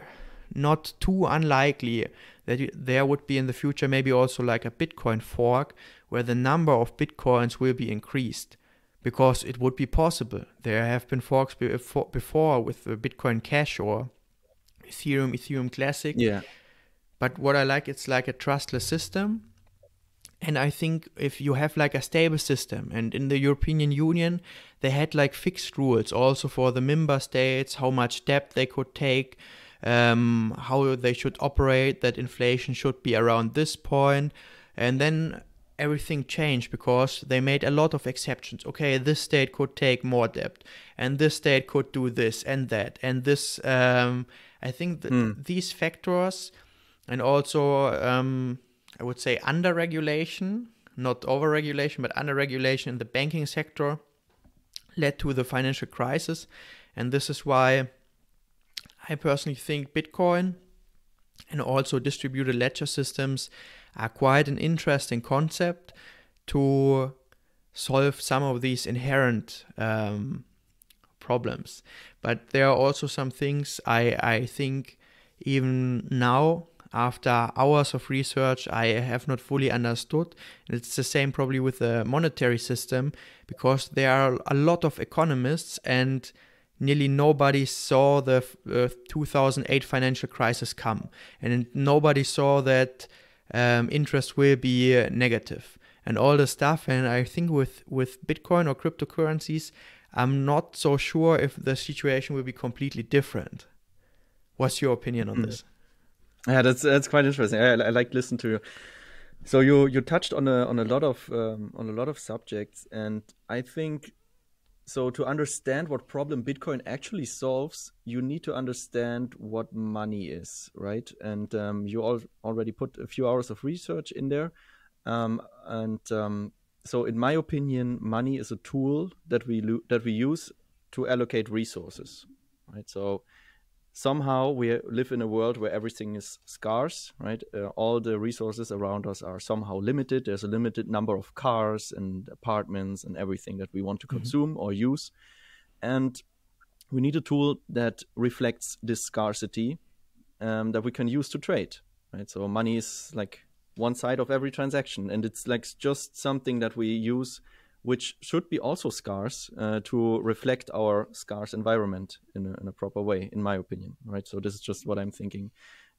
not too unlikely that there would be in the future maybe also like a Bitcoin fork where the number of Bitcoins will be increased because it would be possible. There have been forks before with Bitcoin Cash or Ethereum, Ethereum Classic. Yeah. But what I like, it's like a trustless system. And I think if you have like a stable system, and in the European Union, they had like fixed rules also for the member states, how much debt they could take, um, how they should operate, that inflation should be around this point. And then everything changed because they made a lot of exceptions. Okay, this state could take more debt, and this state could do this and that, and this. Um, I think that mm. these factors, and also um, I would say under regulation, not over regulation, but under regulation in the banking sector, led to the financial crisis, and this is why I personally think Bitcoin and also distributed ledger systems are quite an interesting concept to solve some of these inherent um, problems. But there are also some things I, I think even now, after hours of research, I have not fully understood. And it's the same probably with the monetary system because there are a lot of economists and nearly nobody saw the uh, 2008 financial crisis come. And nobody saw that um, interest will be uh, negative and all the stuff. And I think with with Bitcoin or cryptocurrencies, I'm not so sure if the situation will be completely different. What's your opinion on mm. this? Yeah, that's that's quite interesting. I, I like listen to you. So you you touched on a on a lot of um, on a lot of subjects, and I think so to understand what problem Bitcoin actually solves, you need to understand what money is, right? And um, you all already put a few hours of research in there. Um, and um, so, in my opinion, money is a tool that we that we use to allocate resources, right? So somehow we live in a world where everything is scarce right uh, all the resources around us are somehow limited there's a limited number of cars and apartments and everything that we want to mm-hmm. consume or use and we need a tool that reflects this scarcity um, that we can use to trade right so money is like one side of every transaction and it's like just something that we use which should be also scarce uh, to reflect our scarce environment in a, in a, proper way, in my opinion. Right. So this is just what I'm thinking.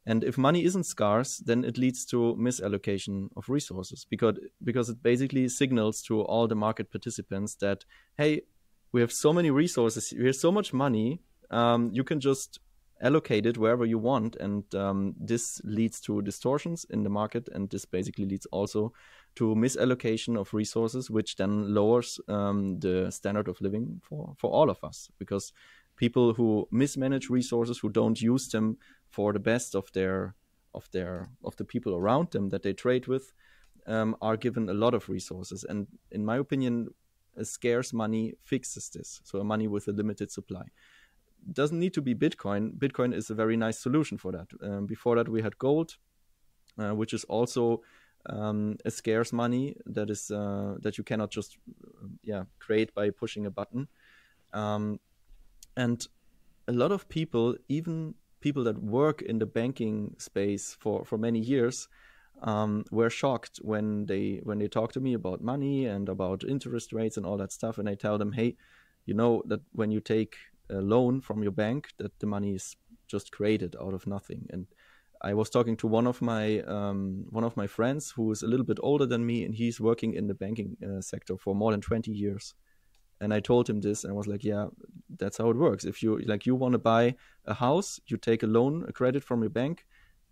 And if money isn't scarce, then it leads to misallocation of resources because because it basically signals to all the market participants that hey, we have so many resources, we have so much money. Um, you can just allocate it wherever you want, and um, this leads to distortions in the market, and this basically leads also to misallocation of resources, which then lowers um, the standard of living for for all of us because people who mismanage resources, who don't use them for the best of their of their of the people around them that they trade with, um, are given a lot of resources. And in my opinion, a scarce money fixes this. So a money with a limited supply doesn't need to be Bitcoin. Bitcoin is a very nice solution for that. Um, before that, we had gold, uh, which is also um, a scarce money that is uh, that you cannot just yeah create by pushing a button. Um, and a lot of people, even people that work in the banking space for, for many years, um, were shocked when they when they talk to me about money and about interest rates and all that stuff. And I tell them, hey, you know that when you take a loan from your bank, that the money is just created out of nothing. And I was talking to one of my um, one of my friends who is a little bit older than me, and he's working in the banking uh, sector for more than twenty years and I told him this, and I was like, "Yeah, that's how it works. If you like, you want to buy a house, you take a loan, a credit from your bank,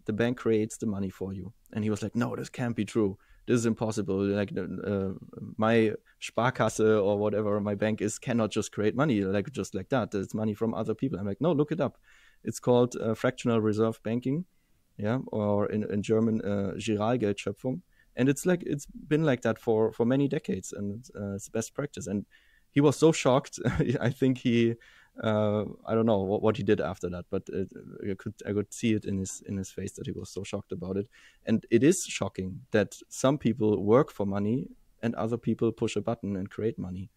the bank creates the money for you." And he was like, "No, this can't be true. This is impossible. Like, uh, my Sparkasse or whatever my bank is cannot just create money like just like that. It's money from other people." I'm like, "No, look it up. It's called uh, fractional reserve banking, yeah, or in in German uh, Giralgeldschöpfung." And it's like it's been like that for for many decades, and uh, it's best practice. And he was so shocked. I think he, uh, I don't know what, what, he did after that, but it, I could I could see it in his in his face that he was so shocked about it. And it is shocking that some people work for money and other people push a button and create money.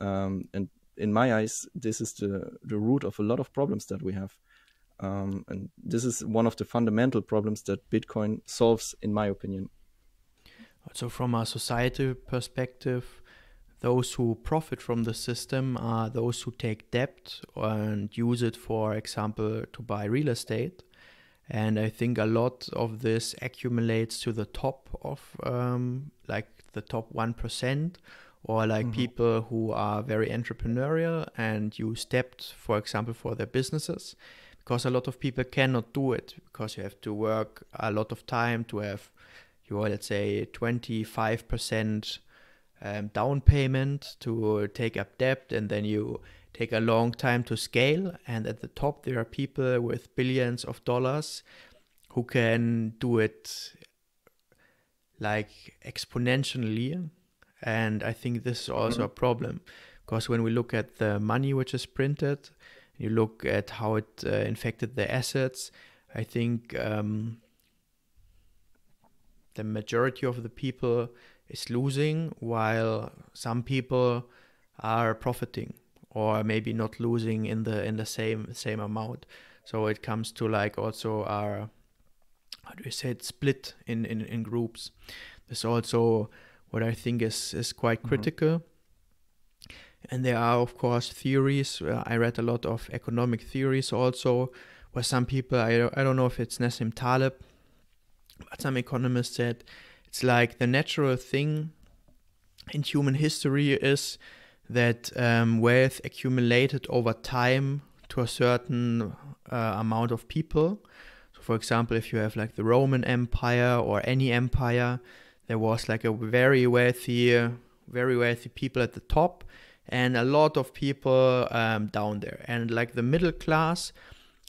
Um, and in my eyes, this is the the root of a lot of problems that we have. Um, and this is one of the fundamental problems that Bitcoin solves, in my opinion. So, from a societal perspective, those who profit from the system are those who take debt and use it, for example, to buy real estate. And I think a lot of this accumulates to the top of um, like the top 1%, or like mm-hmm. people who are very entrepreneurial and use debt, for example, for their businesses. Because a lot of people cannot do it because you have to work a lot of time to have your, let's say, 25% um, down payment to take up debt and then you take a long time to scale and at the top there are people with billions of dollars who can do it like exponentially and i think this is also mm-hmm. a problem because when we look at the money which is printed you look at how it uh, infected the assets i think um, the majority of the people is losing while some people are profiting or maybe not losing in the in the same same amount. So it comes to like also our how do you say it split in in, in groups. There's also what i think is is quite mm-hmm. critical. And there are of course theories. Uh, i read a lot of economic theories also where some people i, I don't know if it's nassim taleb but some economists said it's like the natural thing in human history is that um, wealth accumulated over time to a certain uh, amount of people. So, for example, if you have like the Roman Empire or any empire, there was like a very wealthy, very wealthy people at the top, and a lot of people um, down there. And like the middle class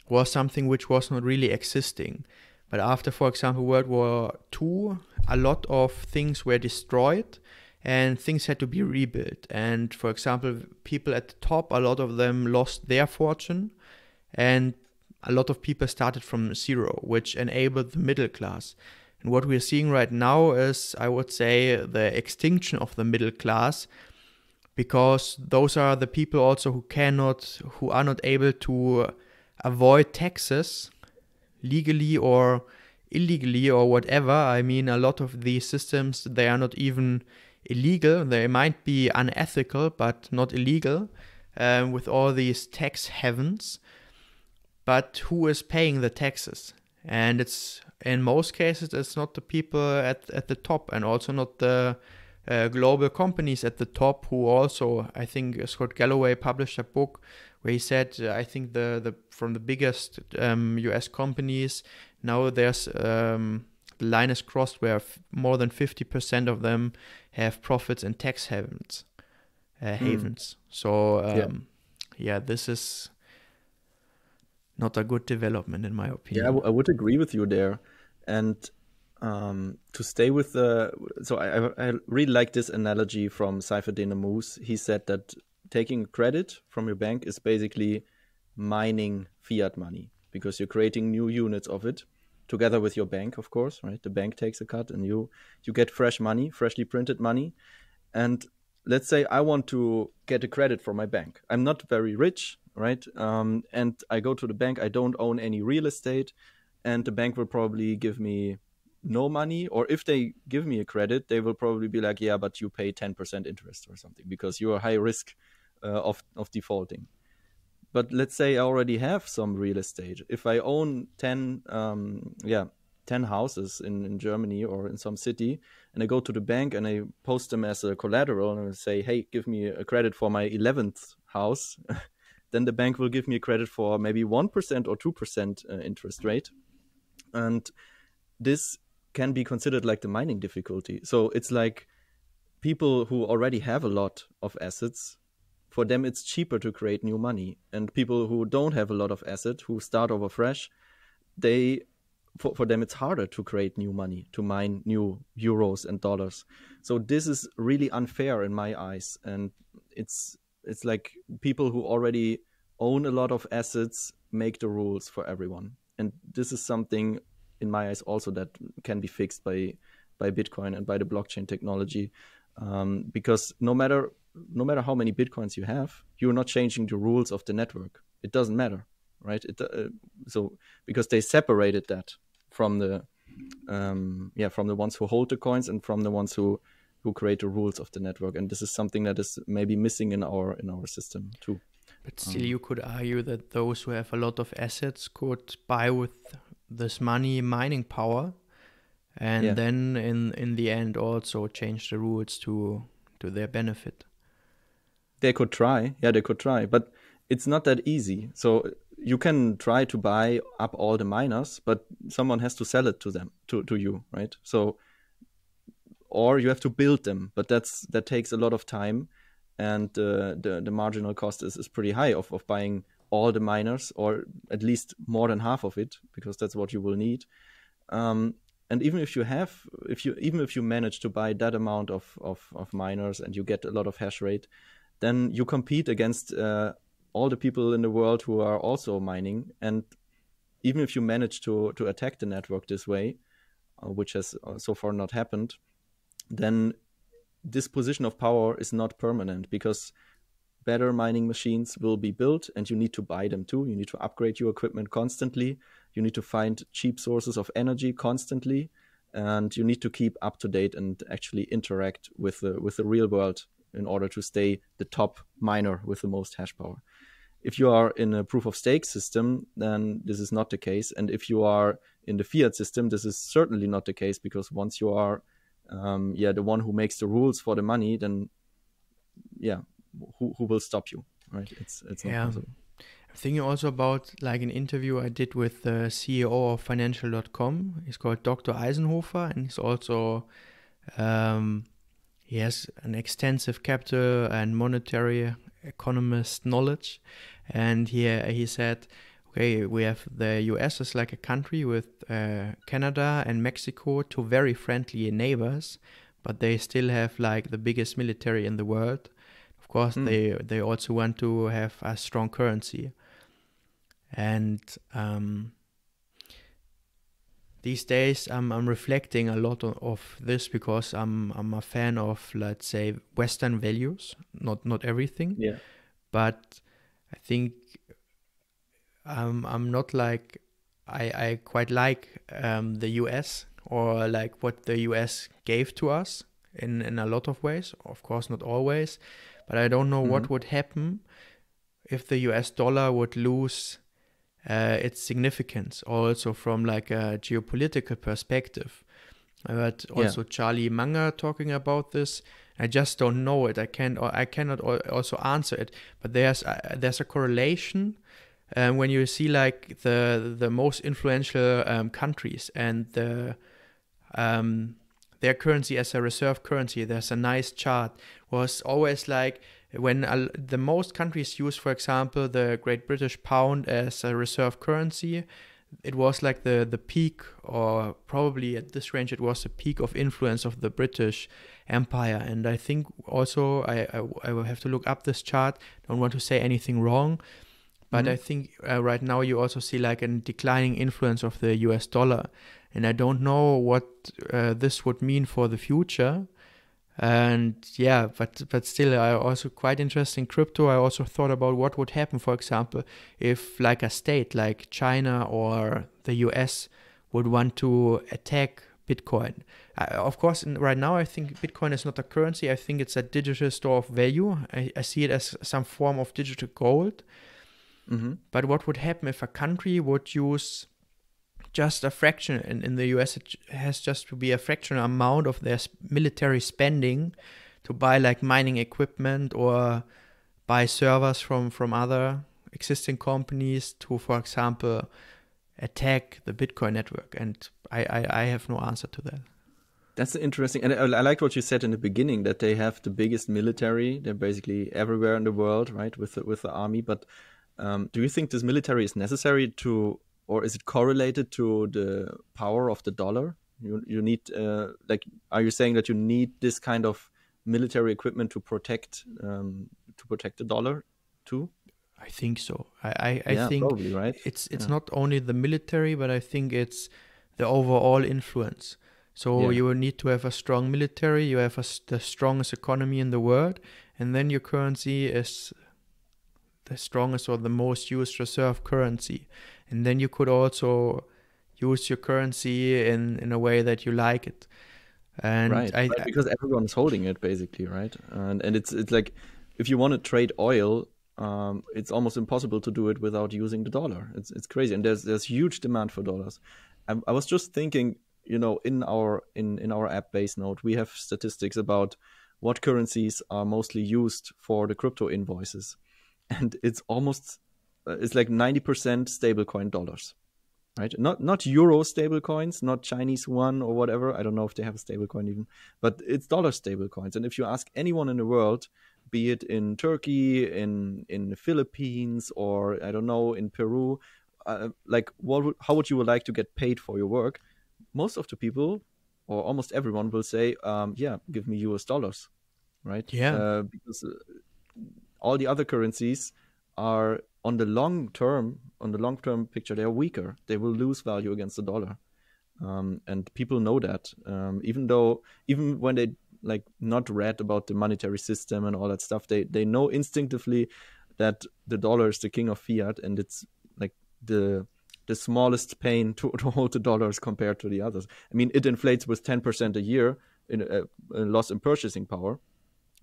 was something which was not really existing. But after, for example, World War II, a lot of things were destroyed and things had to be rebuilt. And for example, people at the top, a lot of them lost their fortune, and a lot of people started from zero, which enabled the middle class. And what we're seeing right now is, I would say, the extinction of the middle class, because those are the people also who cannot, who are not able to avoid taxes legally or illegally or whatever. I mean, a lot of these systems they are not even illegal. They might be unethical, but not illegal. Um, with all these tax heavens, but who is paying the taxes? And it's in most cases it's not the people at at the top, and also not the uh, global companies at the top who also, I think Scott Galloway published a book where he said, uh, I think the, the from the biggest um, US companies, now there's um, the line is crossed where more than 50% of them have profits in tax havens. Uh, hmm. havens. Mm. So, um, yeah. yeah, this is not a good development in my opinion. Yeah, I, would agree with you there. And um, to stay with the, so I, I really like this analogy from Saifedean Ammous. He said that taking credit from your bank is basically mining fiat money because you're creating new units of it together with your bank, of course, right? The bank takes a cut and you you get fresh money, freshly printed money. And let's say I want to get a credit from my bank. I'm not very rich, right? Um, and I go to the bank. I don't own any real estate, and the bank will probably give me no money. Or if they give me a credit, they will probably be like, "Yeah, but you pay ten percent interest or something because you are high risk uh, of of defaulting." But let's say I already have some real estate. If I own ten, um, yeah, 10 houses in, in Germany or in some city and I go to the bank and I post them as a collateral and I say, hey, give me a credit for my 11th house, then the bank will give me a credit for maybe 1% or 2% uh, interest rate. And this can be considered like the mining difficulty. So it's like people who already have a lot of assets, for them it's cheaper to create new money. And people who don't have a lot of assets, who start over fresh, they for, for them it's harder to create new money to mine new euros and dollars. So this is really unfair in my eyes. And it's it's like people who already own a lot of assets make the rules for everyone. And this is something in my eyes also that can be fixed by by bitcoin and by the blockchain technology. Um, because no matter no matter how many bitcoins you have you're not changing the rules of the network. It doesn't matter right? It, uh, so because they separated that from the um, yeah from the ones who hold the coins and from the ones who who create the rules of the network. And this is something that is maybe missing in our in our system too. But still um, you could argue that those who have a lot of assets could buy with this money mining power and yeah. then in in the end also change the rules to to their benefit they could try yeah they could try but it's not that easy so you can try to buy up all the miners, but someone has to sell it to them to, to you, right? So or you have to build them, but that's that takes a lot of time and uh, the the marginal cost is, is pretty high of, of buying all the miners or at least more than half of it because that's what you will need. Um, and even if you have if you even if you manage to buy that amount of, of, of miners and you get a lot of hash rate, then you compete against uh, all the people in the world who are also mining. And even if you manage to to attack the network this way, uh, which has uh, so far not happened, then this position of power is not permanent because better mining machines will be built and you need to buy them too. You need to upgrade your equipment constantly. You need to find cheap sources of energy constantly and you need to keep up to date and actually interact with the with the real world in order to stay the top miner with the most hash power. If you are in a proof of stake system, then this is not the case. And if you are in the fiat system, this is certainly not the case because once you are, um, yeah, the one who makes the rules for the money, then yeah, who who will stop you, right? It's it's not yeah. possible. I'm thinking also about like an interview I did with the CEO of Financial.com. He's called Dr. Eisenhofer, and he's also um, he has an extensive capital and monetary economist knowledge, and he he said, okay, we have the U.S. as like a country with uh, Canada and Mexico, two very friendly neighbors, but they still have like the biggest military in the world. Of course, mm. they they also want to have a strong currency, and um, these days I'm, I'm reflecting a lot of, of this because I'm I'm a fan of let's say Western values, not not everything. Yeah. But I think I'm I'm not like I I quite like um, the US or like what the US gave to us in in a lot of ways. Of course, not always, but I don't know mm-hmm. what would happen if the US dollar would lose uh, its significance also from like a geopolitical perspective I heard also yeah. Charlie Munger talking about this. I just don't know it. I can't. I cannot also answer it. But there's uh, there's a correlation um, when you see like the the most influential um, countries and the um, their currency as a reserve currency. There's a nice chart. Was always like when uh, the most countries use, for example, the Great British Pound as a reserve currency. It was like the the peak, or probably at this range, it was the peak of influence of the British Empire. And I think also I I, I will have to look up this chart. Don't want to say anything wrong, but mm-hmm. I think uh, right now you also see like a declining influence of the US dollar. And I don't know what uh, this would mean for the future. And yeah, but but still, I also quite interesting crypto. I also thought about what would happen, for example, if like a state like China or the US would want to attack Bitcoin. Uh, of course, right now, I think Bitcoin is not a currency. I think it's a digital store of value. I, I see it as some form of digital gold. Mm-hmm. But what would happen if a country would use just a fraction, and in the US, it has just to be a fractional amount of their military spending to buy like mining equipment or buy servers from, from other existing companies to, for example, attack the Bitcoin network? And I, I, I have no answer to that. That's interesting, and I, I liked what you said in the beginning that they have the biggest military. They're basically everywhere in the world, right, with the, with the army. But um, do you think this military is necessary to, or is it correlated to the power of the dollar? You you need uh, like, are you saying that you need this kind of military equipment to protect um, to protect the dollar too? I think so. I I, I yeah, think probably, right? it's it's yeah. not only the military, but I think it's the overall influence. So yeah. you will need to have a strong military. You have a, the strongest economy in the world, and then your currency is the strongest or the most used reserve currency. And then you could also use your currency in, in a way that you like it. And right, I, right, because everyone's holding it basically, right? And and it's it's like if you want to trade oil, um, it's almost impossible to do it without using the dollar. It's it's crazy, and there's there's huge demand for dollars. I, I was just thinking, you know, in our in in our app Basenode, we have statistics about what currencies are mostly used for the crypto invoices and it's almost uh, it's like 90% stablecoin dollars right? Not not euro stablecoins not chinese one or whatever. I don't know if they have a stablecoin even but it's dollar stablecoins. And if you ask anyone in the world be it in turkey in in the philippines or i don't know in peru uh, like what would, how would you like to get paid for your work? Most of the people or almost everyone will say um, yeah give me us dollars right? Yeah. Uh, because uh, all the other currencies are on the long term on the long term picture they are weaker. They will lose value against the dollar. Um, and people know that um, even though even when they like not read about the monetary system and all that stuff they they know instinctively that the dollar is the king of fiat and it's like the the smallest pain to, to hold the dollars compared to the others. I mean it inflates with 10% a year in a, a loss in purchasing power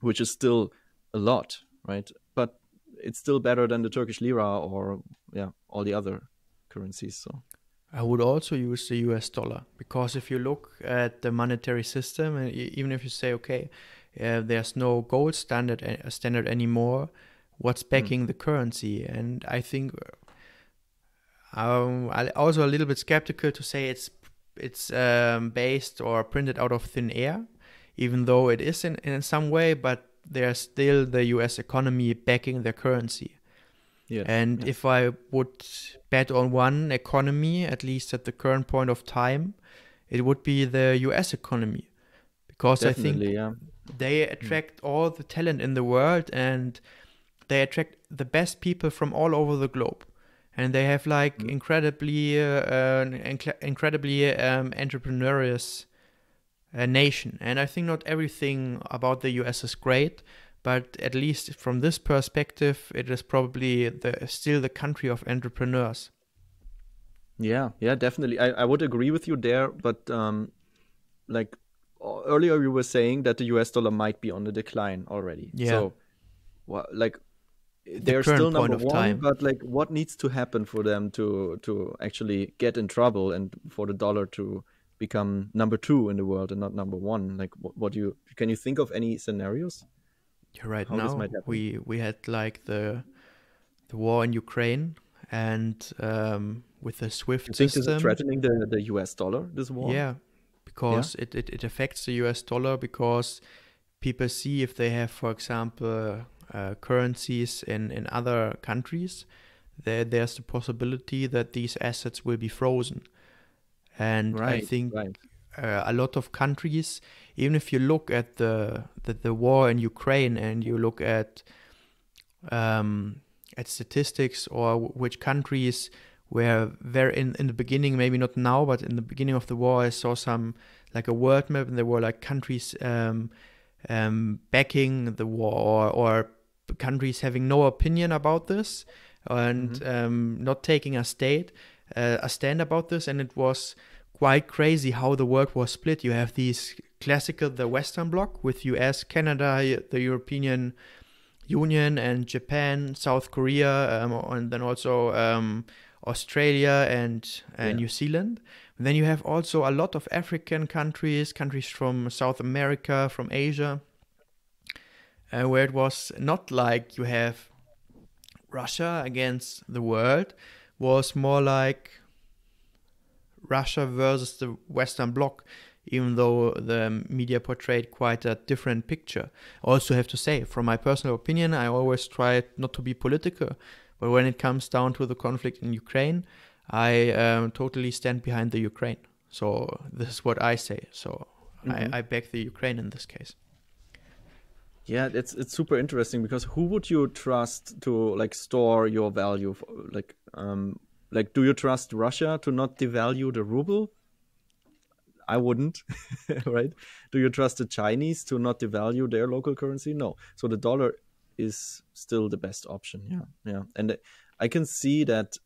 which is still a lot right? It's still better than the Turkish lira or yeah, all the other currencies. So I would also use the US dollar because if you look at the monetary system, and even if you say, okay, uh, there's no gold standard uh, standard anymore, what's hmm. backing mm. the currency? And I think um, I'm also a little bit skeptical to say it's it's um, based or printed out of thin air, even though it is in, in some way, but there's still the US economy backing their currency. Yeah, and yes. if I would bet on one economy, at least at the current point of time, it would be the US economy. Because Definitely, I think yeah. they attract mm. all the talent in the world and they attract the best people from all over the globe. And they have like mm. incredibly, uh, uh, incredibly um, entrepreneurial a nation. And I think not everything about the US is great, but at least from this perspective, it is probably the still the country of entrepreneurs. Yeah, yeah, definitely. I, I would agree with you there, but um, like earlier you were saying that the US dollar might be on the decline already. Yeah. So, well, like they're the still number one, time. but like what needs to happen for them to to actually get in trouble and for the dollar to become number two in the world and not number one? Like, what, what do you can you think of any scenarios? Right How now, we we had like the the war in Ukraine, and um, with the SWIFT you think system, this is threatening the the U.S. dollar. This war, yeah, because yeah. It, it it affects the U.S. dollar because people see if they have, for example, uh, currencies in in other countries, there there's the possibility that these assets will be frozen, and right, I think. Right. Uh, a lot of countries, even if you look at the the, the war in Ukraine and you look at um, at statistics or which countries were very in, in the beginning, maybe not now, but in the beginning of the war, I saw some like a world map and there were like countries um, um, backing the war or, or countries having no opinion about this and mm-hmm. um, not taking a state uh, a stand about this and it was quite crazy how the world was split you have these classical the western bloc with us canada the european Union and Japan, South Korea, um, and then also um, Australia and uh, yeah. New Zealand. And then you have also a lot of African countries, countries from South America, from Asia, uh, where it was not like you have Russia against the world, was more like Russia versus the Western Bloc even though the media portrayed quite a different picture. I also have to say, from my personal opinion, I always try not to be political, but when it comes down to the conflict in Ukraine, I um, totally stand behind the Ukraine. So this is what I say. So mm-hmm. I, I back the Ukraine in this case. Yeah, it's it's super interesting because who would you trust to like store your value? For, like, um, like, do you trust Russia to not devalue the ruble? I wouldn't, right? Do you trust the Chinese to not devalue their local currency? No. So the dollar is still the best option. Yeah, yeah. And I can see that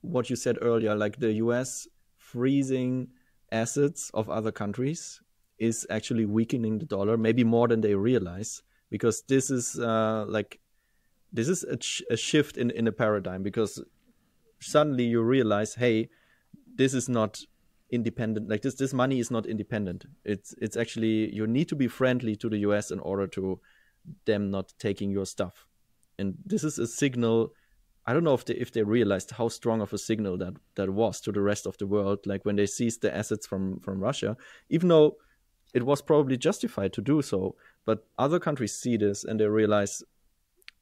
what you said earlier, like the U.S. freezing assets of other countries, is actually weakening the dollar, maybe more than they realize, because this is uh, like this is a, sh- a shift in in a paradigm because suddenly you realize, hey, this is not independent like this this money is not independent. It's it's actually you need to be friendly to the US in order to them not taking your stuff. And this is a signal I don't know if they if they realized how strong of a signal that that was to the rest of the world like when they seized the assets from from Russia even though it was probably justified to do so but other countries see this and they realize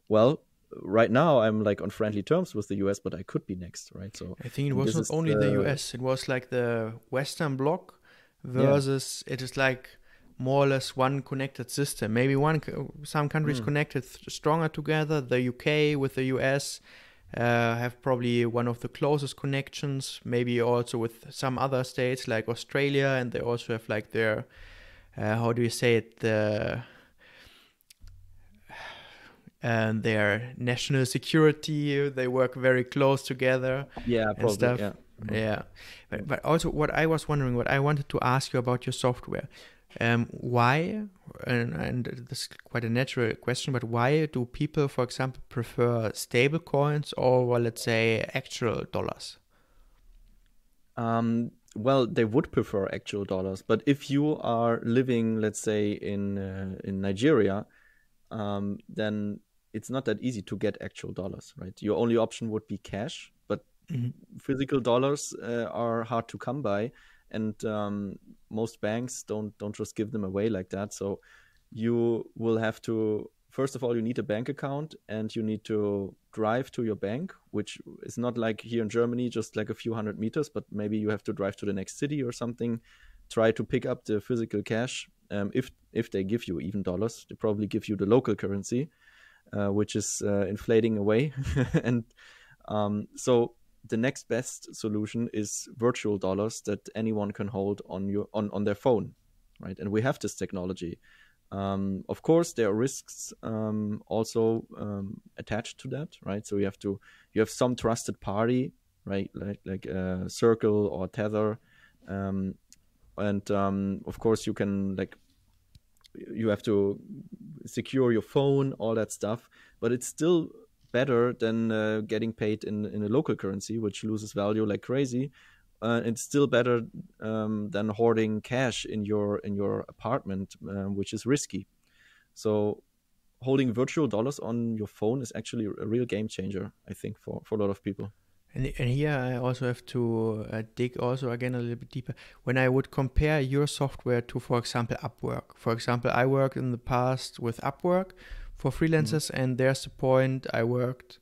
well right now I'm like on friendly terms with the US, but I could be next, right? So I think it was not only the, the, US; it was like the Western Bloc versus yeah. it is like more or less one connected system. Maybe one some countries mm. connected stronger together. The UK with the US uh, have probably one of the closest connections. Maybe also with some other states like Australia, and they also have like their uh, how do you say it the and their national security. They work very close together. Yeah, probably, stuff. Yeah. Yeah, but, but also what I was wondering, what I wanted to ask you about your software. Um, why, and, and this is quite a natural question, but why do people, for example, prefer stable coins or, well, let's say, actual dollars? Um, well, they would prefer actual dollars, but if you are living, let's say, in uh, in Nigeria, um, then it's not that easy to get actual dollars, right? Your only option would be cash, but mm-hmm. physical dollars uh, are hard to come by, and um, most banks don't don't just give them away like that. So you will have to first of all you need a bank account and you need to drive to your bank, which is not like here in Germany, just like a few hundred meters, but maybe you have to drive to the next city or something. Try to pick up the physical cash. Um, if if they give you even dollars, they probably give you the local currency uh, which is uh, inflating away. and um, so the next best solution is virtual dollars that anyone can hold on your on, on their phone, right? And we have this technology. Um, of course, there are risks um, also um, attached to that, right? So you have to you have some trusted party, right? Like like uh, Circle or Tether, um, and um, of course you can like you have to secure your phone, all that stuff. But it's still better than uh, getting paid in in a local currency, which loses value like crazy. Uh, it's still better um, than hoarding cash in your in your apartment, uh, which is risky. So holding virtual dollars on your phone is actually a real game changer, I think, for, for a lot of people. And, and here I also have to uh, dig also again a little bit deeper. When I would compare your software to, for example, Upwork. For example, I worked in the past with Upwork for freelancers, mm-hmm. and there's the point I worked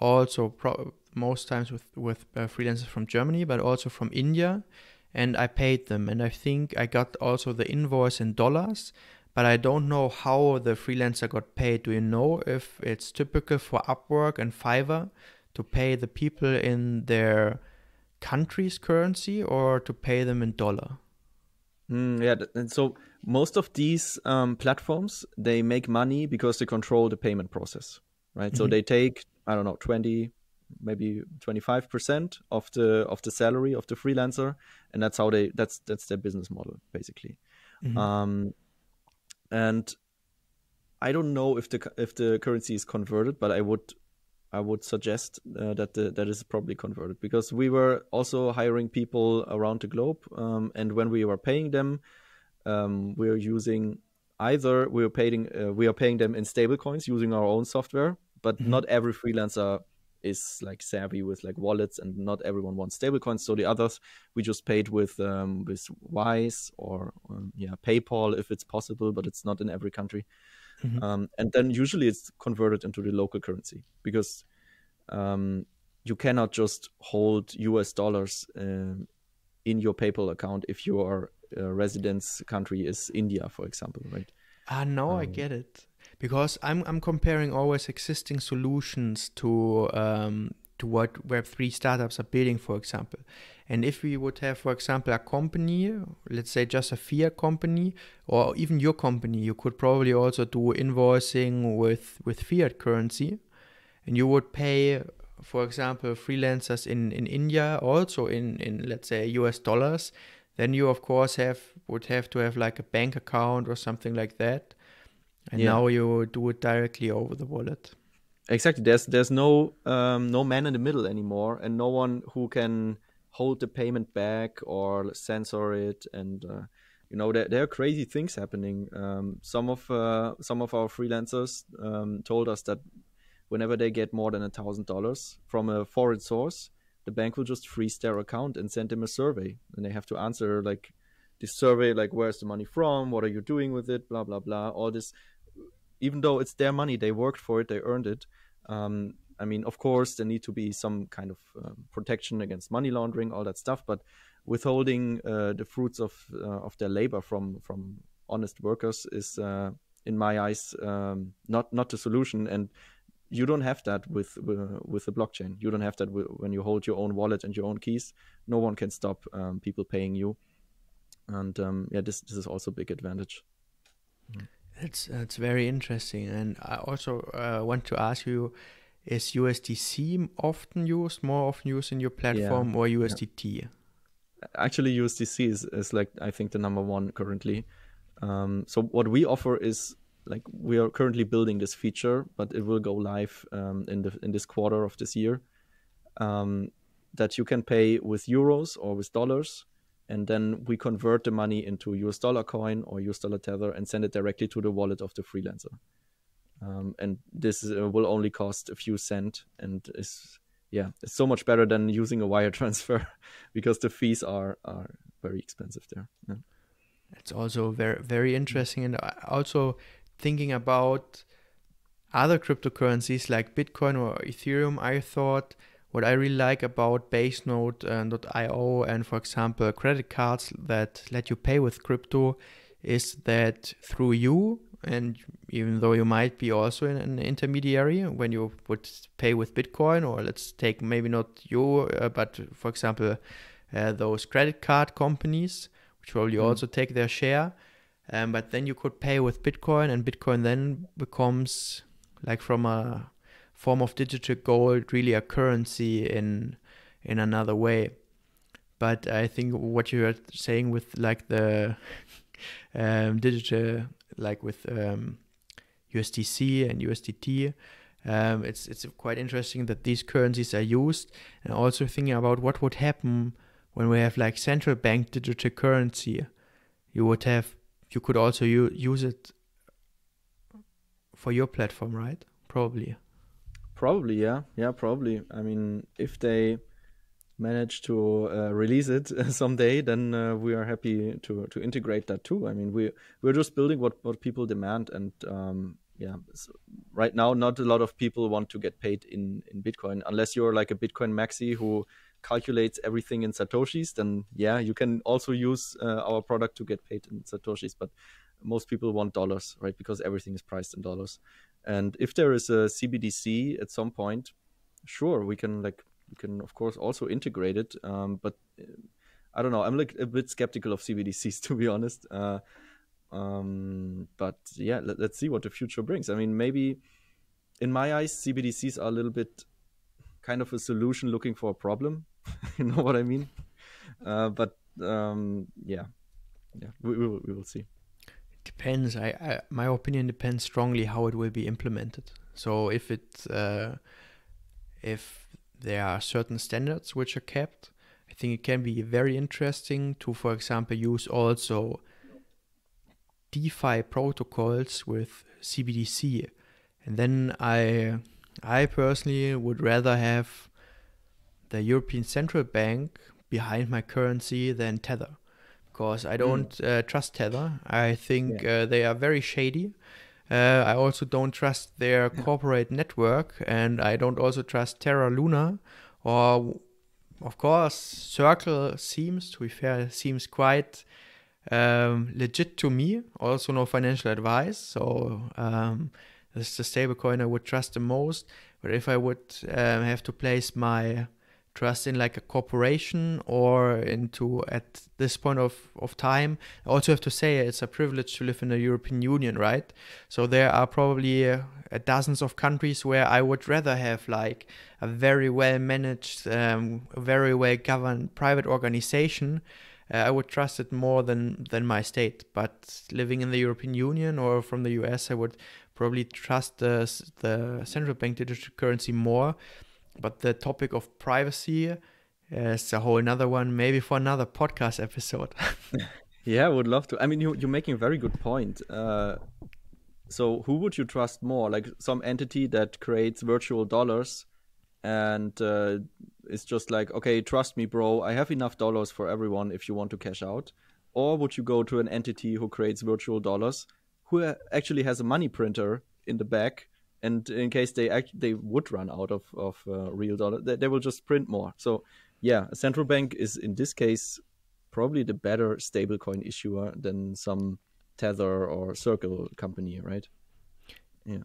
also pro- most times with with uh, freelancers from Germany, but also from India, and I paid them, and I think I got also the invoice in dollars, but I don't know how the freelancer got paid. Do you know if it's typical for Upwork and Fiverr to pay the people in their country's currency or to pay them in dollar? Mm, yeah, and so most of these um, platforms they make money because they control the payment process, right? Mm-hmm. So they take I don't know twenty, maybe twenty five percent of the of the salary of the freelancer, and that's how they that's that's their business model basically. Mm-hmm. Um, and I don't know if the if the currency is converted, but I would I would suggest uh, that the, that is probably converted because we were also hiring people around the globe, um, and when we were paying them, um, we are using either we are paying uh, we are paying them in stable coins using our own software, but mm-hmm. not every freelancer is like savvy with like wallets, and not everyone wants stable coins. So the others we just paid with um, with Wise or um, yeah PayPal if it's possible, but it's not in every country. Mm-hmm. Um, and then usually it's converted into the local currency because um, you cannot just hold US dollars uh, in your PayPal account if your uh, residence country is India, for example, right? Ah, no, um, I get it because I'm I'm comparing always existing solutions to um, to what Web3 startups are building, for example. And if we would have, for example, a company, let's say just a fiat company, or even your company, you could probably also do invoicing with, with fiat currency. And you would pay, for example, freelancers in, in India also in, in, let's say, US dollars. Then you, of course, have would have to have like a bank account or something like that. And yeah. now you do it directly over the wallet. Exactly. There's there's no um, no man in the middle anymore and no one who can hold the payment back or censor it. And uh, you know there, there are crazy things happening. Um, some of uh, some of our freelancers um, told us that whenever they get more than a thousand dollars from a foreign source the bank will just freeze their account and send them a survey. And they have to answer like this survey like where's the money from? What are you doing with it? Blah blah blah. All this even though it's their money they worked for it they earned it um, I mean, of course, there need to be some kind of um, protection against money laundering, all that stuff. But withholding uh, the fruits of uh, of their labor from from honest workers is, uh, in my eyes, um, not not the solution. And you don't have that with with the blockchain. You don't have that when you hold your own wallet and your own keys. No one can stop um, people paying you. And um, yeah, this this is also a big advantage. Mm. It's it's very interesting, and I also uh, want to ask you: Is USDC often used, more often used in your platform, yeah. or USDT? Yeah. Actually, USDC is, is like I think the number one currently. Um, so what we offer is like we are currently building this feature, but it will go live um, in the in this quarter of this year. Um, that you can pay with euros or with dollars and then we convert the money into US dollar coin or US dollar tether and send it directly to the wallet of the freelancer. Um, and this uh, will only cost a few cent and is yeah it's so much better than using a wire transfer because the fees are are very expensive there. Yeah. It's also very very interesting and also thinking about other cryptocurrencies like Bitcoin or Ethereum. I thought what I really like about Basenode.io and, for example, credit cards that let you pay with crypto is that through you, and even though you might be also an intermediary when you would pay with Bitcoin, or let's take maybe not you, uh, but for example, uh, those credit card companies, which will mm. also take their share. Um, but then you could pay with Bitcoin, and Bitcoin then becomes like from a form of digital gold really a currency in in another way but i think what you are saying with like the um, digital like with um, usdc and usdt um, it's it's quite interesting that these currencies are used and also thinking about what would happen when we have like central bank digital currency, you would have you could also u- use it for your platform, right? Probably. Probably, yeah, yeah, probably. I mean, if they manage to uh, release it someday, then uh, we are happy to to integrate that too. I mean, we we're just building what what people demand, and um, yeah, so right now, not a lot of people want to get paid in in Bitcoin unless you're like a Bitcoin maxi who calculates everything in satoshis. Then yeah, you can also use uh, our product to get paid in satoshis, but most people want dollars, right? Because everything is priced in dollars. And if there is a CBDC at some point, sure, we can like we can of course also integrate it. Um, but uh, I don't know. I'm like a bit skeptical of CBDCs to be honest. Uh, um, but yeah, let, us see what the future brings. I mean, maybe in my eyes, CBDCs are a little bit kind of a solution looking for a problem. you know what I mean? Uh, but um, yeah, yeah, we, we, we will see. Depends. I, I, my opinion depends strongly how it will be implemented. So if it uh, if there are certain standards which are kept, I think it can be very interesting to, for example, use also DeFi protocols with CBDC. And then I I personally would rather have the European Central Bank behind my currency than Tether because I hmm. don't mm. uh, trust Tether. I think yeah. uh, they are very shady. Uh, I also don't trust their corporate network, and I don't also trust Terra Luna, or of course Circle seems, to be fair, seems quite um, legit to me. Also, no financial advice, so um, this is the stablecoin I would trust the most. But if I would um, have to place my trust in like a corporation or into at this point of, of time. I also have to say it's a privilege to live in the european union right? So there are probably uh, dozens of countries where i would rather have like a very well managed um, very well governed private organization. Uh, i would trust it more than than my state. But living in the european union or from the us i would probably trust the, the central bank digital currency more but the topic of privacy is a whole another one, maybe for another podcast episode. yeah, I would love to. I mean, you, you're making a very good point. Uh, so, who would you trust more? Like some entity that creates virtual dollars and uh, it's just like, okay, trust me, bro, I have enough dollars for everyone if you want to cash out. Or would you go to an entity who creates virtual dollars, who actually has a money printer in the back and in case they act, they would run out of of uh, real dollar, they, they, will just print more. So yeah, a central bank is in this case probably the better stablecoin issuer than some Tether or Circle company, right? Yeah.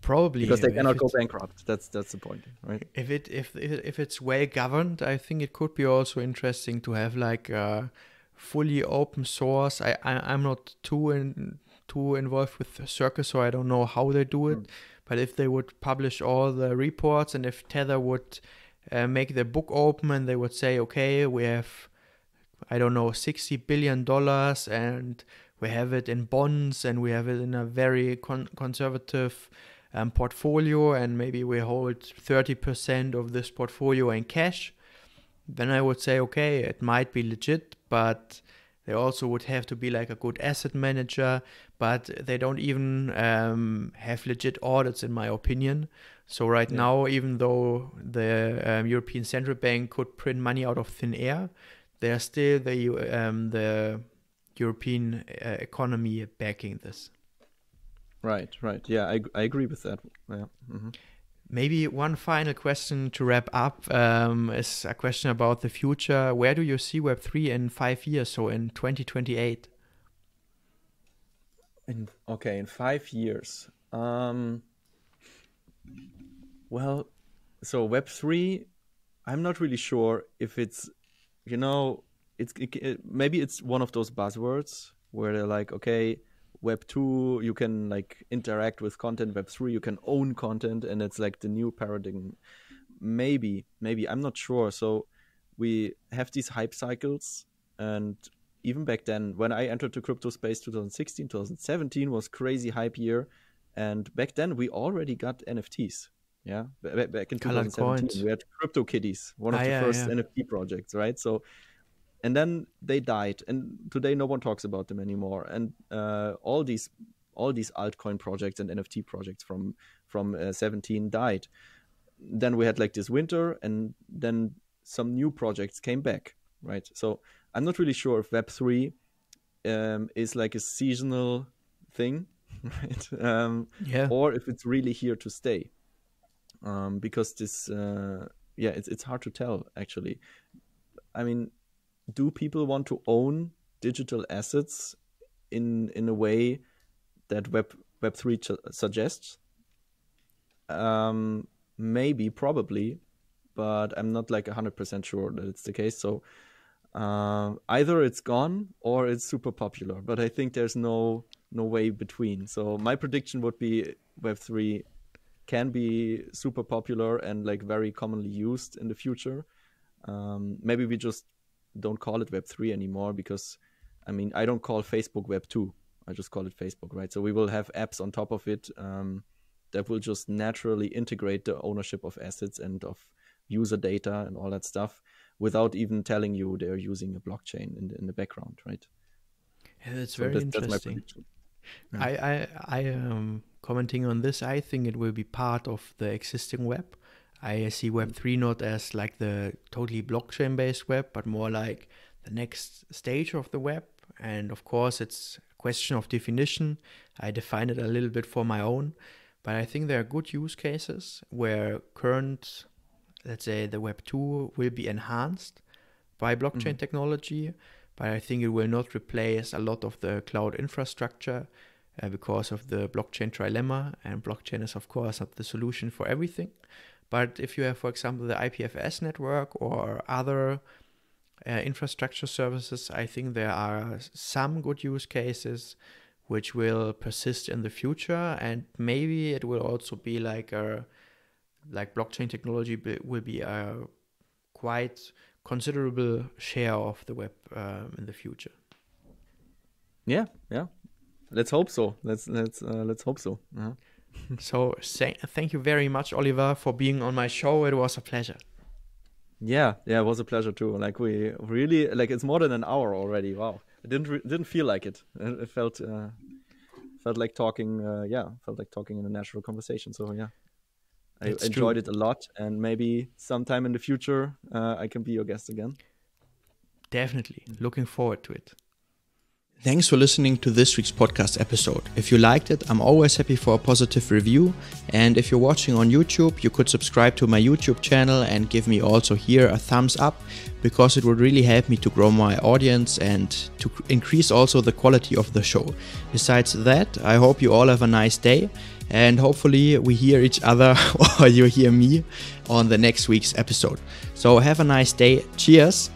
Probably because they cannot go bankrupt. That's that's the point, right? If it if if it's well governed, I think it could be also interesting to have like a fully open source. I, I I'm not too in too involved with Circle, so I don't know how they do it. Mm. But if they would publish all the reports and if Tether would uh, make the book open and they would say, okay, we have, I don't know, 60 billion dollars and we have it in bonds and we have it in a very con- conservative um, portfolio and maybe we hold 30% of this portfolio in cash, then I would say, okay, it might be legit, but they also would have to be like a good asset manager, but they don't even um, have legit audits, in my opinion. So right yeah. now, even though the um, European Central Bank could print money out of thin air, there's still the um, the European uh, economy backing this. Right, right. Yeah, I, I agree with that. Yeah. Mm-hmm. Maybe one final question to wrap up um, is a question about the future. Where do you see Web3 in five years, so in 2028? In, okay, in five years. Um, well, so Web3, I'm not really sure if it's, you know, it's it, maybe it's one of those buzzwords where they're like, okay, web 2 you can like interact with content. Web 3 you can own content and it's like the new paradigm. Maybe maybe i'm not sure. So we have these hype cycles and even back then when i entered the crypto space 2016 2017 was crazy hype year. And back then we already got nfts yeah? Back in 2017 we had CryptoKitties one of ah, the yeah, first yeah. nft projects right? So and then they died, and today no one talks about them anymore. And uh, all these all these altcoin projects and NFT projects from from uh, 17 died. Then we had like this winter, and then some new projects came back, right? So I'm not really sure if Web three um, is like a seasonal thing, right? Um, yeah. Or if it's really here to stay, um, because this, uh, yeah, it's it's hard to tell actually. I mean, do people want to own digital assets in in a way that Web Web three ch- suggests? Um, maybe, probably, but I'm not like hundred percent sure that it's the case. So uh, either it's gone or it's super popular, but I think there's no no way between. So my prediction would be Web three can be super popular and like very commonly used in the future. Um, maybe we just don't call it Web three anymore because I mean I don't call Facebook Web two. I just call it Facebook, right? So we will have apps on top of it um, that will just naturally integrate the ownership of assets and of user data and all that stuff without even telling you they're using a blockchain in the, in the background, right? Yeah, that's so very that's, interesting. That's yeah. I, I, I am um, commenting on this. I think it will be part of the existing web. I see Web three not as like the totally blockchain based web, but more like the next stage of the web. And of course, it's a question of definition. I define it a little bit for my own, but I think there are good use cases where current let's say the web 2 will be enhanced by blockchain mm-hmm. technology but i think it will not replace a lot of the cloud infrastructure uh, because of the blockchain trilemma and blockchain is of course not the solution for everything but if you have for example the ipfs network or other uh, infrastructure services i think there are some good use cases which will persist in the future and maybe it will also be like a like blockchain technology will be a quite considerable share of the web um, in the future. Yeah, yeah. Let's hope so. Let's let's uh, let's hope so. Uh-huh. So say, thank you very much, Oliver, for being on my show. It was a pleasure. Yeah, yeah, it was a pleasure too. Like we really like it's more than an hour already. Wow, it didn't re- didn't feel like it. It felt uh, felt like talking. Uh, yeah, felt like talking in a natural conversation. So yeah. I it's enjoyed true. it a lot, and maybe sometime in the future uh, I can be your guest again. Definitely, looking forward to it. Thanks for listening to this week's podcast episode. If you liked it, I'm always happy for a positive review. And if you're watching on YouTube, you could subscribe to my YouTube channel and give me also here a thumbs up because it would really help me to grow my audience and to increase also the quality of the show. Besides that, I hope you all have a nice day and hopefully we hear each other or you hear me on the next week's episode. So have a nice day. Cheers